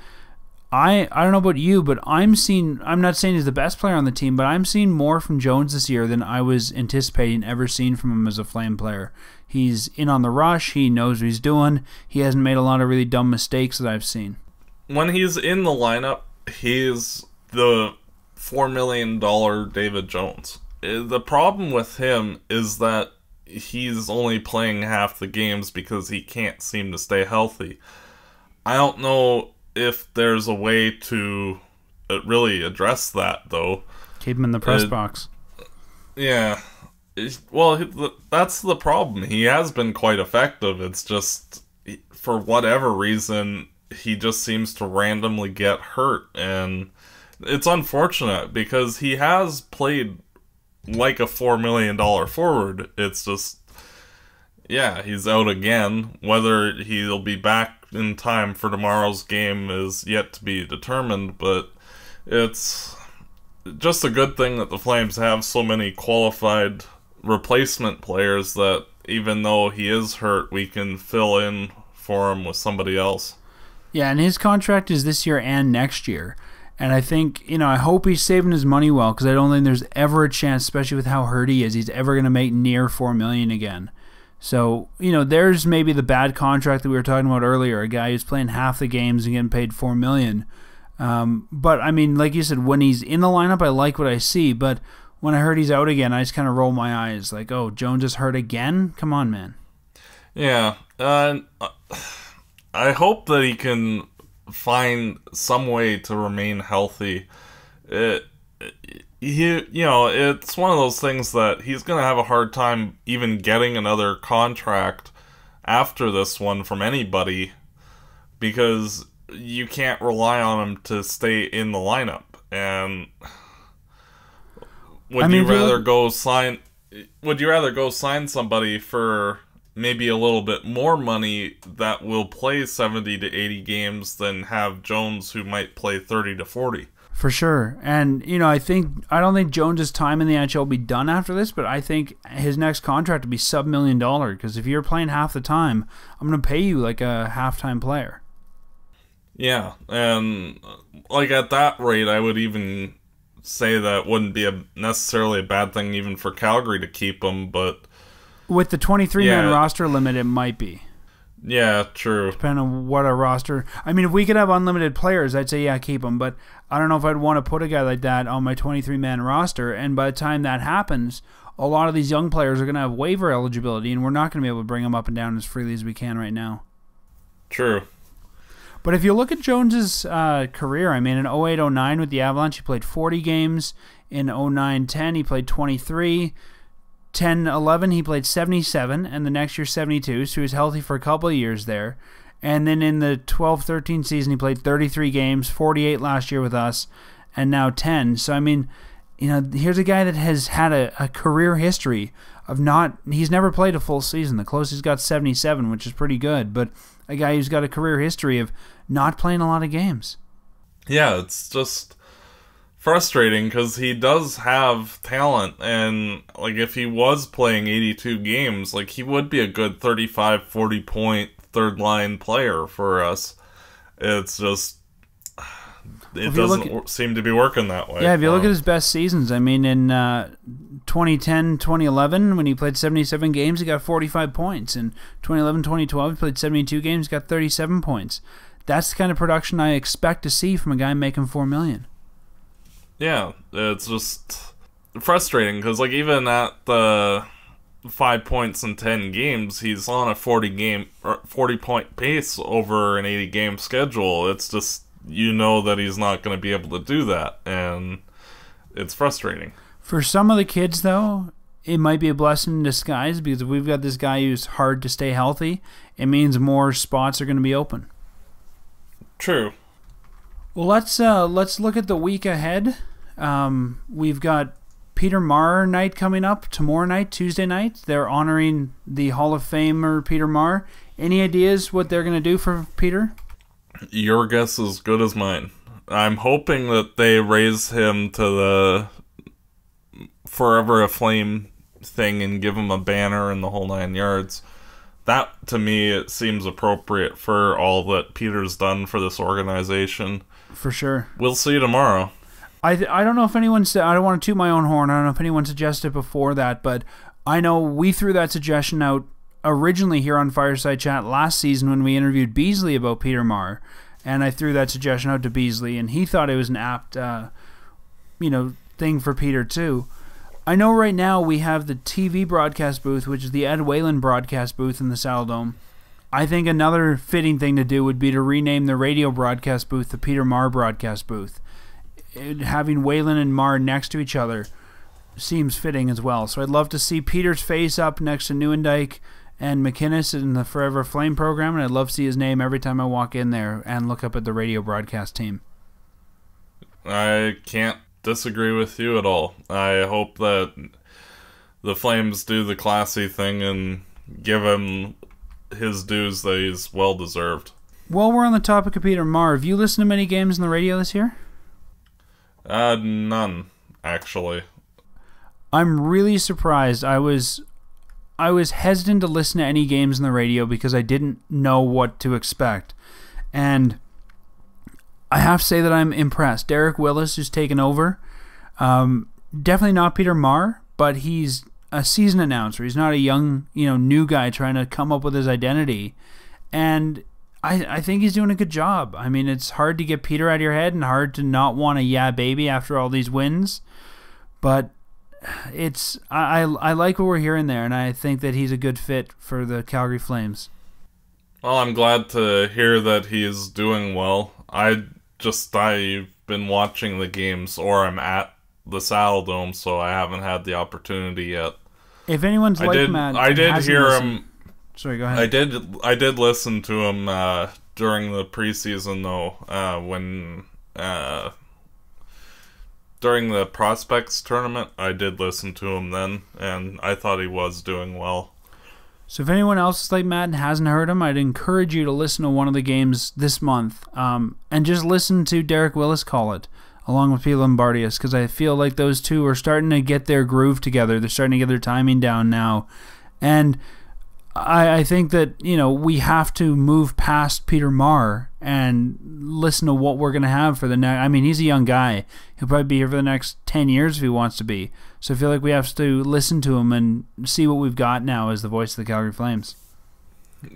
I I don't know about you, but I'm seeing. I'm not saying he's the best player on the team, but I'm seeing more from Jones this year than I was anticipating ever seeing from him as a Flame player. He's in on the rush. He knows what he's doing. He hasn't made a lot of really dumb mistakes that I've seen. When he's in the lineup, he's the four million dollar David Jones. Uh, The problem with him is that he's only playing half the games because he can't seem to stay healthy. I don't know if there's a way to uh, really address that though. Keep him in the press Uh, box. Yeah. Well, that's the problem. He has been quite effective. It's just for whatever reason he just seems to randomly get hurt and it's unfortunate because he has played like a 4 million dollar forward. It's just yeah, he's out again. Whether he'll be back in time for tomorrow's game is yet to be determined, but it's just a good thing that the Flames have so many qualified replacement players that even though he is hurt, we can fill in for him with somebody else. Yeah, and his contract is this year and next year. And I think, you know, I hope he's saving his money well because I don't think there's ever a chance, especially with how hurt he is, he's ever going to make near four million again. So, you know, there's maybe the bad contract that we were talking about earlier, a guy who's playing half the games and getting paid four million. Um, but I mean, like you said, when he's in the lineup, I like what I see. But when I heard he's out again, I just kind of roll my eyes, like, oh, Jones is hurt again. Come on, man. Yeah, uh, I hope that he can find some way to remain healthy. It, he, you know, it's one of those things that he's gonna have a hard time even getting another contract after this one from anybody because you can't rely on him to stay in the lineup. And would I mean, you rather go sign? Would you rather go sign somebody for maybe a little bit more money that will play 70 to 80 games than have Jones who might play 30 to 40? For sure. And, you know, I think, I don't think Jones's time in the NHL will be done after this, but I think his next contract will be sub million dollar because if you're playing half the time, I'm going to pay you like a halftime player. Yeah, and uh, like at that rate, I would even say that wouldn't be a necessarily a bad thing even for Calgary to keep him, but With the 23 man Yeah. roster limit, it might be. Yeah, true. Depending on what our roster. I mean, if we could have unlimited players, I'd say, yeah, keep them. But I don't know if I'd want to put a guy like that on my 23 man roster. And by the time that happens, a lot of these young players are going to have waiver eligibility, and we're not going to be able to bring them up and down as freely as we can right now. True. But if you look at Jones's uh, career, I mean, in 08 09 with the Avalanche, he played 40 games. In 09 10, he played 23. 10 11, he played 77, and the next year 72, so he was healthy for a couple of years there. And then in the 12 13 season, he played 33 games, 48 last year with us, and now 10. So, I mean, you know, here's a guy that has had a, a career history of not, he's never played a full season. The closest he's got 77, which is pretty good, but a guy who's got a career history of not playing a lot of games. Yeah, it's just frustrating because he does have talent and like if he was playing 82 games like he would be a good 35 40 point third line player for us. It's just it doesn't at, seem to be working that way. Yeah if you look at his best seasons i mean in uh, 2010 2011 when he played 77 games he got 45 points. In 2011 2012 he played 72 games got 37 points. That's the kind of production i expect to see from a guy making 4 million yeah, it's just frustrating because like even at the five points in ten games, he's on a forty game or forty point pace over an eighty game schedule. It's just you know that he's not going to be able to do that, and it's frustrating. For some of the kids, though, it might be a blessing in disguise because if we've got this guy who's hard to stay healthy, it means more spots are going to be open. True. Well, let's uh, let's look at the week ahead. Um, we've got Peter Maher night coming up tomorrow night, Tuesday night. They're honoring the Hall of Famer Peter Maher. Any ideas what they're going to do for Peter? Your guess is as good as mine. I'm hoping that they raise him to the Forever Aflame thing and give him a banner and the whole nine yards. That to me it seems appropriate for all that Peter's done for this organization. For sure. We'll see you tomorrow. I th- I don't know if anyone said I don't want to toot my own horn. I don't know if anyone suggested before that, but I know we threw that suggestion out originally here on Fireside Chat last season when we interviewed Beasley about Peter Maher, and I threw that suggestion out to Beasley, and he thought it was an apt, uh, you know, thing for Peter too. I know right now we have the TV broadcast booth, which is the Ed Whalen broadcast booth in the Saddledome. I think another fitting thing to do would be to rename the radio broadcast booth the Peter Maher broadcast booth having Whalen and Maher next to each other seems fitting as well. So I'd love to see Peter's face up next to Nieuwendyk and MacInnis in the Forever Flame program, and I'd love to see his name every time I walk in there and look up at the radio broadcast team. I can't disagree with you at all. I hope that the Flames do the classy thing and give him his dues that he's well deserved. While we're on the topic of Peter Maher, have you listened to many games on the radio this year? Uh, none actually. I'm really surprised. I was I was hesitant to listen to any games on the radio because I didn't know what to expect. And I have to say that I'm impressed. Derek Wills, who's taken over, um, definitely not Peter Maher, but he's a seasoned announcer. He's not a young, you know, new guy trying to come up with his identity. And I, I think he's doing a good job. I mean, it's hard to get Peter out of your head and hard to not want a yeah baby after all these wins, but it's I, I like what we're hearing there, and I think that he's a good fit for the Calgary Flames. Well, I'm glad to hear that he's doing well. I just I've been watching the games, or I'm at the Saddledome, so I haven't had the opportunity yet. If anyone's I like did, Matt, I did hear listened, him Sorry, go ahead. I did. I did listen to him uh, during the preseason, though. Uh, when uh, during the prospects tournament, I did listen to him then, and I thought he was doing well. So if anyone else is like Matt and hasn't heard him, I'd encourage you to listen to one of the games this month, um, and just listen to Derek Wills call it along with Pete Loubardias because I feel like those two are starting to get their groove together. They're starting to get their timing down now, and I, I think that you know we have to move past Peter Maher and listen to what we're going to have for the next. I mean, he's a young guy; he'll probably be here for the next ten years if he wants to be. So I feel like we have to listen to him and see what we've got now as the voice of the Calgary Flames.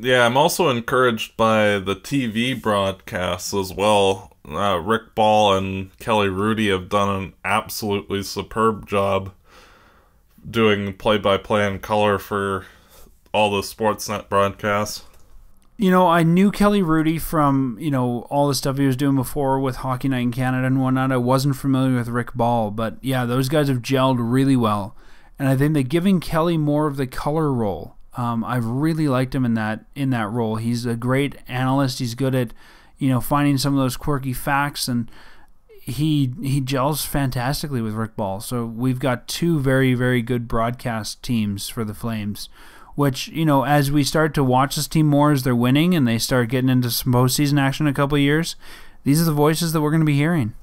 Yeah, I'm also encouraged by the TV broadcasts as well. Uh, Rick Ball and Kelly Hrudey have done an absolutely superb job doing play-by-play in color for all the Sportsnet broadcasts. You know, I knew Kelly Hrudey from, you know, all the stuff he was doing before with Hockey Night in Canada and whatnot. I wasn't familiar with Rick Ball, but yeah, those guys have gelled really well. And I think they're giving Kelly more of the color role. Um, I've really liked him in that in that role. He's a great analyst. He's good at, you know, finding some of those quirky facts and he he gels fantastically with Rick Ball. So we've got two very very good broadcast teams for the Flames which you know as we start to watch this team more as they're winning and they start getting into some postseason action in a couple years, these are the voices that we're going to be hearing.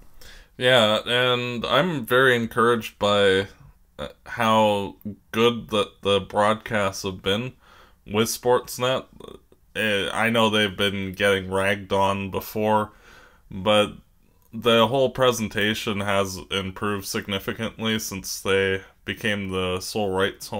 Yeah, and I'm very encouraged by uh, how good that the broadcasts have been with Sportsnet. Uh, I know they've been getting ragged on before, but the whole presentation has improved significantly since they became the sole rights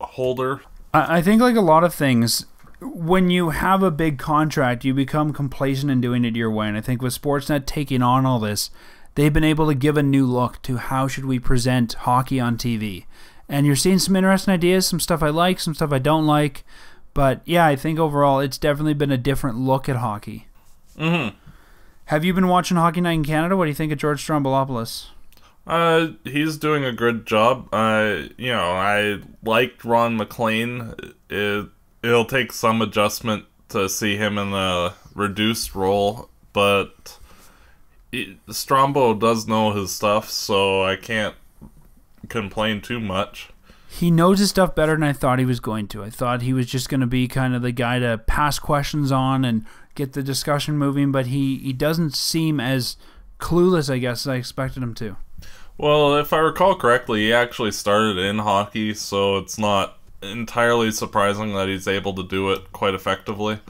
holder I think, like a lot of things, when you have a big contract, you become complacent in doing it your way. And I think with Sportsnet taking on all this, they've been able to give a new look to how should we present hockey on TV. And you're seeing some interesting ideas, some stuff I like, some stuff I don't like. But yeah, I think overall it's definitely been a different look at hockey. Mm-hmm. Have you been watching Hockey Night in Canada? What do you think of George Stroumboulopoulos? Uh, he's doing a good job. Uh, you know, I liked Ron MacLean. It it'll take some adjustment to see him in a reduced role, but it, Strombo does know his stuff, so I can't complain too much. He knows his stuff better than I thought he was going to. I thought he was just going to be kind of the guy to pass questions on and get the discussion moving, but he, he doesn't seem as clueless, I guess, as I expected him to. Well, if I recall correctly, he actually started in hockey, so it's not entirely surprising that he's able to do it quite effectively.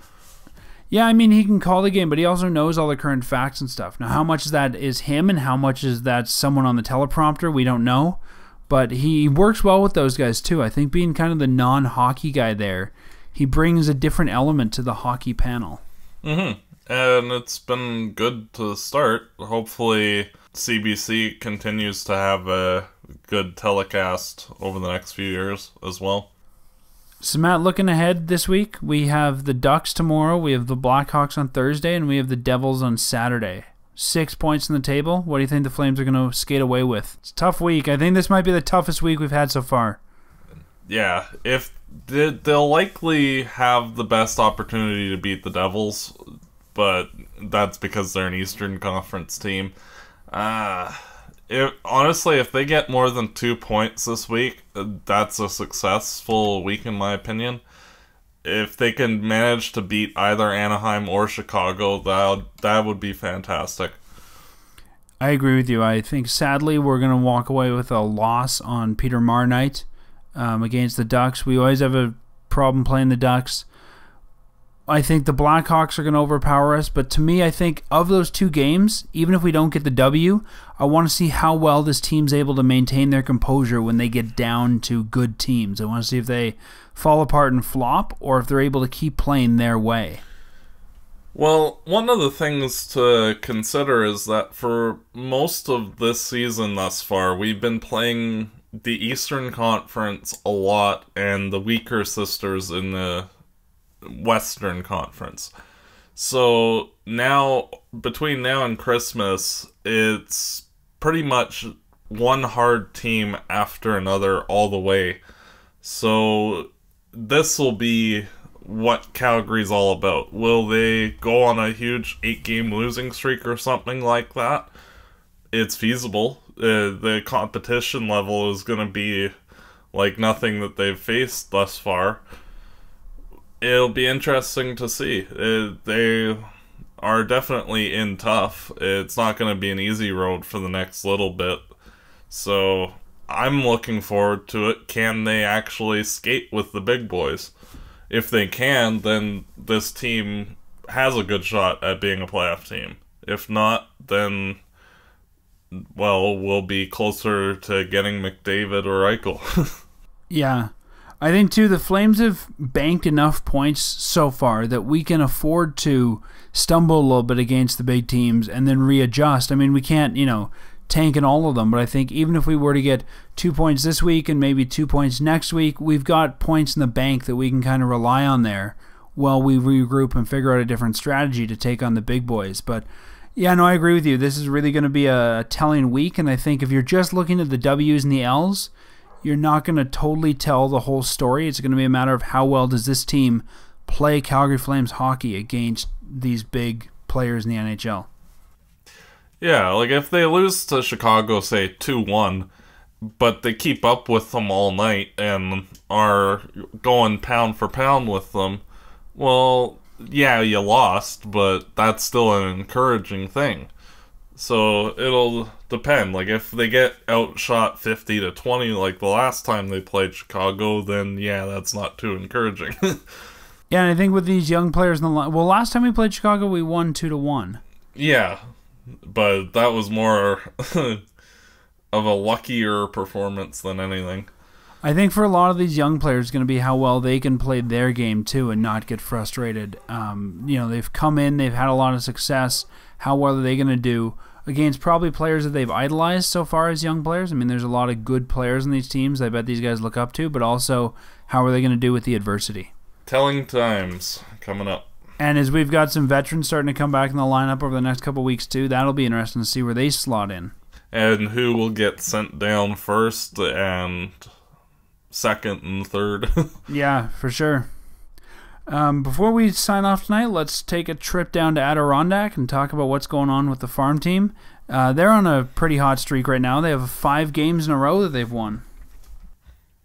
Yeah, I mean, he can call the game, but he also knows all the current facts and stuff. Now, how much of that is him and how much is that someone on the teleprompter, we don't know. But he works well with those guys, too. I think being kind of the non hockey guy there, he brings a different element to the hockey panel. Mm hmm. And it's been good to start. Hopefully, CBC continues to have a good telecast over the next few years as well. So, Matt, looking ahead this week, we have the Ducks tomorrow, we have the Blackhawks on Thursday, and we have the Devils on Saturday. Six points on the table. What do you think the Flames are going to skate away with? It's a tough week. I think this might be the toughest week we've had so far. Yeah, if they'll likely have the best opportunity to beat the Devils, but that's because they're an Eastern Conference team. Uh, if, honestly, if they get more than two points this week, that's a successful week in my opinion. If they can manage to beat either Anaheim or Chicago, that that would be fantastic. I agree with you. I think sadly we're going to walk away with a loss on Peter Maher night um, against the Ducks. We always have a problem playing the Ducks. I think the Blackhawks are going to overpower us. But to me, I think of those two games, even if we don't get the W, I want to see how well this team's able to maintain their composure when they get down to good teams. I want to see if they fall apart and flop or if they're able to keep playing their way. Well, one of the things to consider is that for most of this season thus far, we've been playing the Eastern Conference a lot and the weaker sisters in the Western Conference. So now, between now and Christmas, it's pretty much one hard team after another all the way. So this will be what Calgary's all about. Will they go on a huge eight game losing streak or something like that? It's feasible. Uh, the competition level is going to be like nothing that they've faced thus far it'll be interesting to see. It, they are definitely in tough. It's not going to be an easy road for the next little bit. So I'm looking forward to it. Can they actually skate with the big boys? If they can, then this team has a good shot at being a playoff team. If not, then well, we'll be closer to getting McDavid or Eichel. yeah. I think too the Flames have banked enough points so far that we can afford to stumble a little bit against the big teams and then readjust. I mean, we can't, you know, tank in all of them, but I think even if we were to get two points this week and maybe two points next week, we've got points in the bank that we can kind of rely on there while we regroup and figure out a different strategy to take on the big boys. But yeah, no, I agree with you. This is really going to be a telling week, and I think if you're just looking at the W's and the L's, you're not going to totally tell the whole story. It's going to be a matter of how well does this team play Calgary Flames hockey against these big players in the NHL. Yeah, like if they lose to Chicago, say 2 1, but they keep up with them all night and are going pound for pound with them, well, yeah, you lost, but that's still an encouraging thing. So it'll depend. Like if they get outshot 50 to 20 like the last time they played Chicago, then yeah, that's not too encouraging. yeah, and I think with these young players in the line, well, last time we played Chicago, we won 2 to 1. Yeah. But that was more of a luckier performance than anything. I think for a lot of these young players, it's going to be how well they can play their game too and not get frustrated. Um, you know, they've come in, they've had a lot of success. How well are they going to do against probably players that they've idolized so far as young players? I mean, there's a lot of good players in these teams. I bet these guys look up to, but also how are they going to do with the adversity? Telling times coming up. And as we've got some veterans starting to come back in the lineup over the next couple weeks too, that'll be interesting to see where they slot in. And who will get sent down first and second and third. yeah, for sure. Um, before we sign off tonight, let's take a trip down to Adirondack and talk about what's going on with the farm team. Uh, they're on a pretty hot streak right now. They have five games in a row that they've won.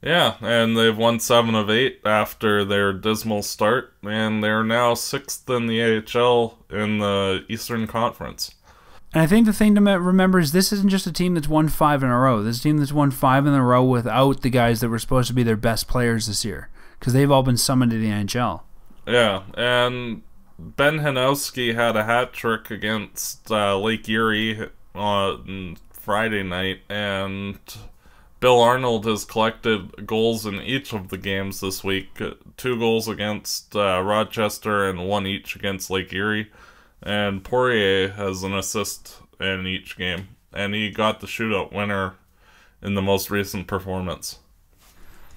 Yeah, and they've won seven of eight after their dismal start, and they're now sixth in the AHL in the Eastern Conference. And I think the thing to remember is this isn't just a team that's won five in a row. This is a team that's won five in a row without the guys that were supposed to be their best players this year because they've all been summoned to the NHL. Yeah, and Ben Hanowski had a hat trick against uh, Lake Erie on Friday night, and Bill Arnold has collected goals in each of the games this week. Two goals against uh, Rochester and one each against Lake Erie and Poirier has an assist in each game, and he got the shootout winner in the most recent performance.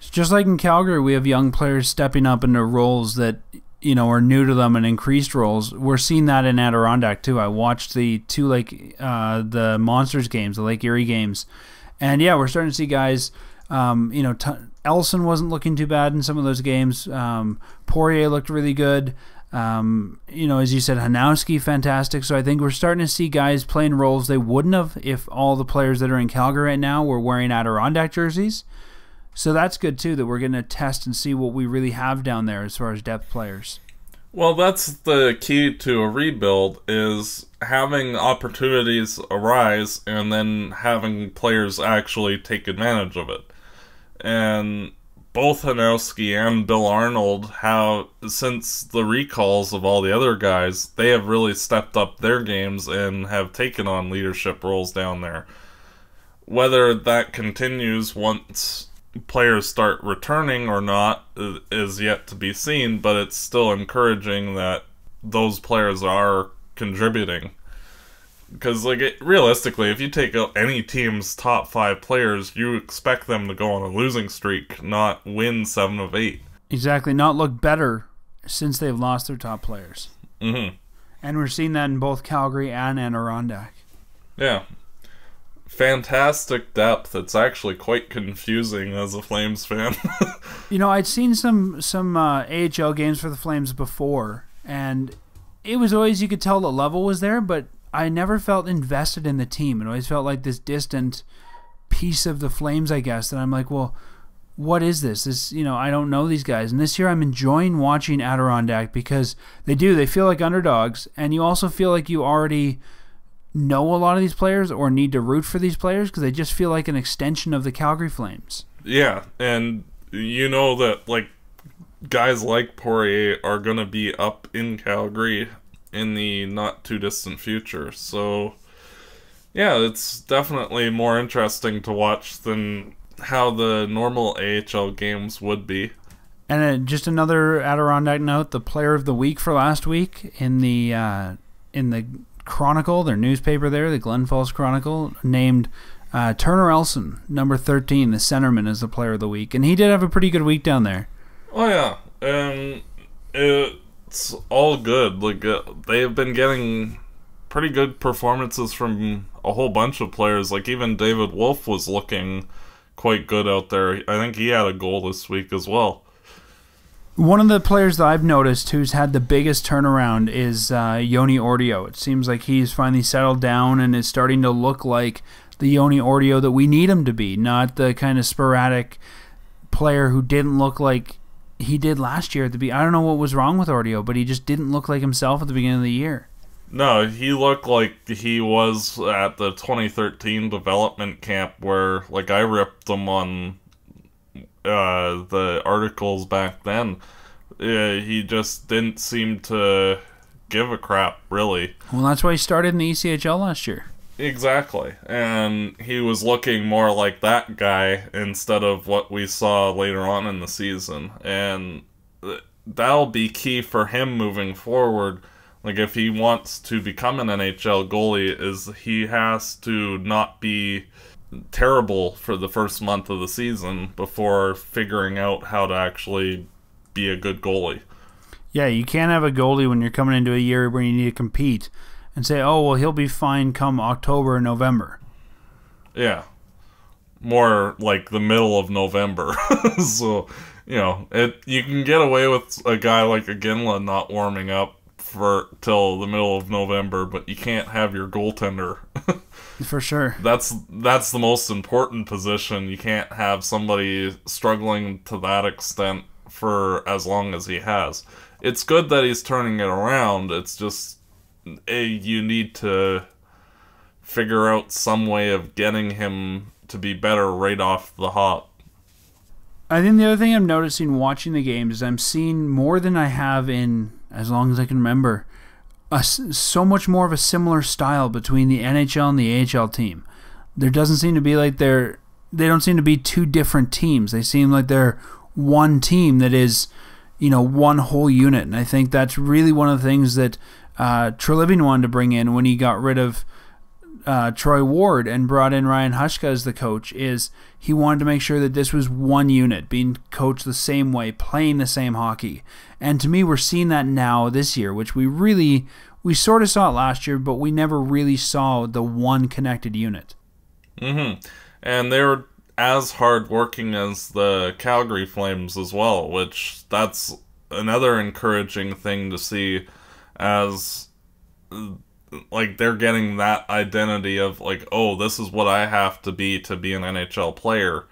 Just like in Calgary, we have young players stepping up into roles that you know are new to them and increased roles. We're seeing that in Adirondack too. I watched the two like uh, the Monsters games, the Lake Erie games, and yeah, we're starting to see guys. Um, you know, t- Elson wasn't looking too bad in some of those games. Um, Poirier looked really good. Um, you know, as you said, Hanowski, fantastic. So I think we're starting to see guys playing roles they wouldn't have if all the players that are in Calgary right now were wearing Adirondack jerseys. So that's good too that we're going to test and see what we really have down there as far as depth players. Well, that's the key to a rebuild is having opportunities arise and then having players actually take advantage of it. And both Hanowski and Bill Arnold have, since the recalls of all the other guys, they have really stepped up their games and have taken on leadership roles down there. Whether that continues once players start returning or not is yet to be seen, but it's still encouraging that those players are contributing. Because like it, realistically if you take any team's top five players you expect them to go on a losing streak not win seven of eight. Exactly. Not look better since they've lost their top players. Mm-hmm. and we're seeing that in both calgary and adirondack. Yeah fantastic depth it's actually quite confusing as a flames fan you know i'd seen some some uh, ahl games for the flames before and it was always you could tell the level was there but I never felt invested in the team. It always felt like this distant piece of the Flames, I guess. And I'm like, well, what is this? This, you know, I don't know these guys. And this year, I'm enjoying watching Adirondack because they do. They feel like underdogs, and you also feel like you already know a lot of these players or need to root for these players because they just feel like an extension of the Calgary Flames. Yeah, and you know that like guys like Poirier are going to be up in Calgary in the not too distant future. So, yeah, it's definitely more interesting to watch than how the normal AHL games would be. And uh, just another Adirondack note: the Player of the Week for last week in the uh, in the Chronicle, their newspaper there, the Glens Falls Chronicle, named uh, Turner Elson, number thirteen, the centerman, as the Player of the Week, and he did have a pretty good week down there. Oh yeah, it's all good. Like uh, they have been getting pretty good performances from a whole bunch of players. Like even David Wolf was looking quite good out there. I think he had a goal this week as well. One of the players that I've noticed who's had the biggest turnaround is uh, Joni Ortio. It seems like he's finally settled down and is starting to look like the Joni Ortio that we need him to be, not the kind of sporadic player who didn't look like he did last year at the be. I don't know what was wrong with Ortio, but he just didn't look like himself at the beginning of the year. No, he looked like he was at the 2013 development camp where, like, I ripped him on uh, the articles back then. Uh, he just didn't seem to give a crap, really. Well, that's why he started in the ECHL last year. Exactly. And he was looking more like that guy instead of what we saw later on in the season. And that'll be key for him moving forward. Like if he wants to become an NHL goalie is he has to not be terrible for the first month of the season before figuring out how to actually be a good goalie. Yeah, you can't have a goalie when you're coming into a year where you need to compete and say, "Oh, well, he'll be fine come October and November." Yeah. More like the middle of November. so, you know, it you can get away with a guy like Iginla not warming up for till the middle of November, but you can't have your goaltender. for sure. That's that's the most important position. You can't have somebody struggling to that extent for as long as he has. It's good that he's turning it around. It's just a, you need to figure out some way of getting him to be better right off the hop. I think the other thing I'm noticing watching the games is I'm seeing more than I have in as long as I can remember a, so much more of a similar style between the NHL and the AHL team. There doesn't seem to be like they're they don't seem to be two different teams. They seem like they're one team that is, you know, one whole unit. And I think that's really one of the things that uh, Treliving wanted to bring in when he got rid of uh, Troy Ward and brought in Ryan Huska as the coach is he wanted to make sure that this was one unit, being coached the same way, playing the same hockey. And to me, we're seeing that now this year, which we really we sort of saw it last year, but we never really saw the one connected unit. Mm-hmm. And they were as hardworking as the Calgary Flames as well, which that's another encouraging thing to see as like they're getting that identity of like oh this is what I have to be to be an NHL player.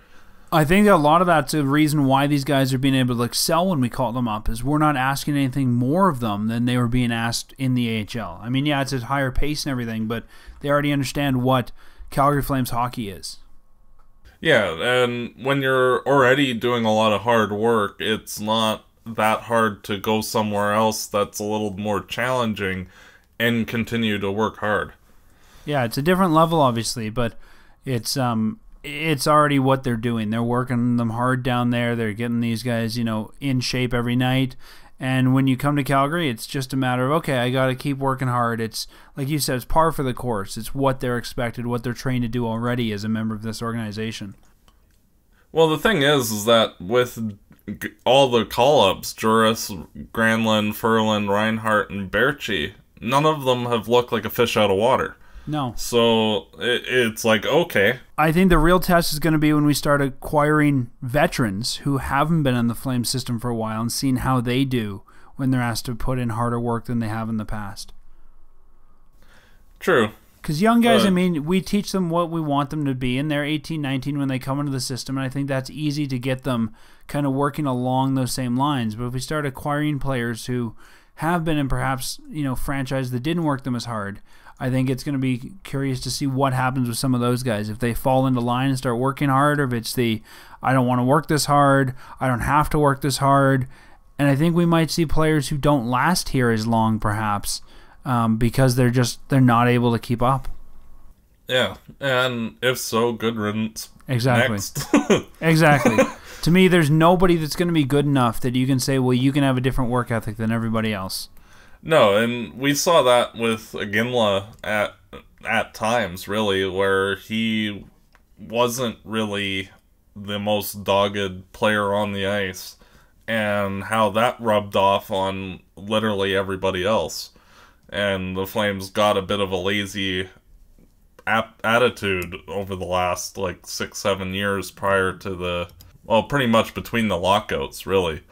I think a lot of that's the reason why these guys are being able to excel when we call them up is we're not asking anything more of them than they were being asked in the AHL. I mean, yeah, it's a higher pace and everything, but they already understand what Calgary Flames hockey is. Yeah, and when you're already doing a lot of hard work, it's not that hard to go somewhere else that's a little more challenging and continue to work hard. Yeah, it's a different level obviously, but it's um it's already what they're doing. They're working them hard down there. They're getting these guys, you know, in shape every night. And when you come to Calgary, it's just a matter of okay, I got to keep working hard. It's like you said, it's par for the course. It's what they're expected, what they're trained to do already as a member of this organization. Well, the thing is, is that with all the call-ups, Jooris, Granlund, Ferland, Reinhart, and Baertschi, none of them have looked like a fish out of water. No. So it, it's like, okay. I think the real test is going to be when we start acquiring veterans who haven't been in the Flame system for a while and seeing how they do when they're asked to put in harder work than they have in the past. True. Because young guys, uh, I mean, we teach them what we want them to be, and they're 18, 19 when they come into the system, and I think that's easy to get them kind of working along those same lines. But if we start acquiring players who have been in perhaps, you know, franchise that didn't work them as hard, I think it's going to be curious to see what happens with some of those guys. If they fall into line and start working hard, or if it's the, I don't want to work this hard, I don't have to work this hard. And I think we might see players who don't last here as long, perhaps um, because they're just they're not able to keep up. Yeah, and if so, good riddance. Exactly. exactly. To me, there's nobody that's going to be good enough that you can say, well, you can have a different work ethic than everybody else. No, and we saw that with Iginla at at times, really, where he wasn't really the most dogged player on the ice, and how that rubbed off on literally everybody else. And the Flames got a bit of a lazy attitude over the last like six, seven years prior to the, well, pretty much between the lockouts, really.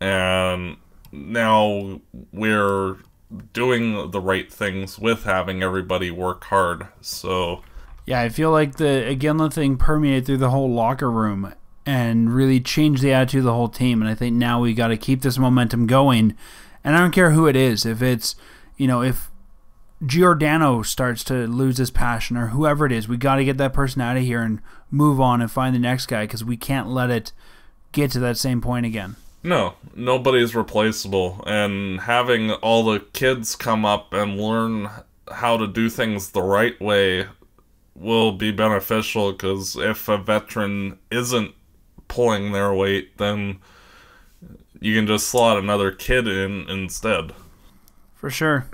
And now we're doing the right things with having everybody work hard. So, Yeah, I feel like the Iginla thing permeated through the whole locker room and really changed the attitude of the whole team. And I think now we got to keep this momentum going. And I don't care who it is. If it's, you know, if Giordano starts to lose his passion or whoever it is, we got to get that person out of here and move on and find the next guy because we can't let it get to that same point again. No, nobody's replaceable. And having all the kids come up and learn how to do things the right way will be beneficial because if a veteran isn't pulling their weight, then you can just slot another kid in instead. For sure.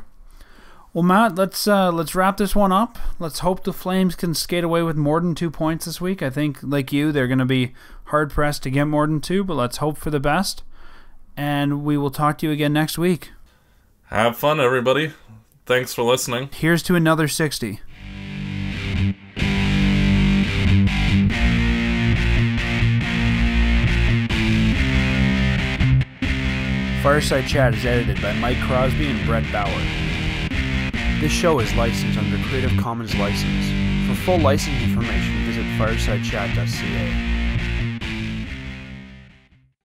Well, Matt, let's uh, let's wrap this one up. Let's hope the Flames can skate away with more than two points this week. I think, like you, they're going to be hard pressed to get more than two, but let's hope for the best. And we will talk to you again next week. Have fun, everybody. Thanks for listening. Here's to another 60. Fireside Chat is edited by Mike Crosby and Brett Bauer. This show is licensed under Creative Commons license. For full license information, visit firesidechat.ca.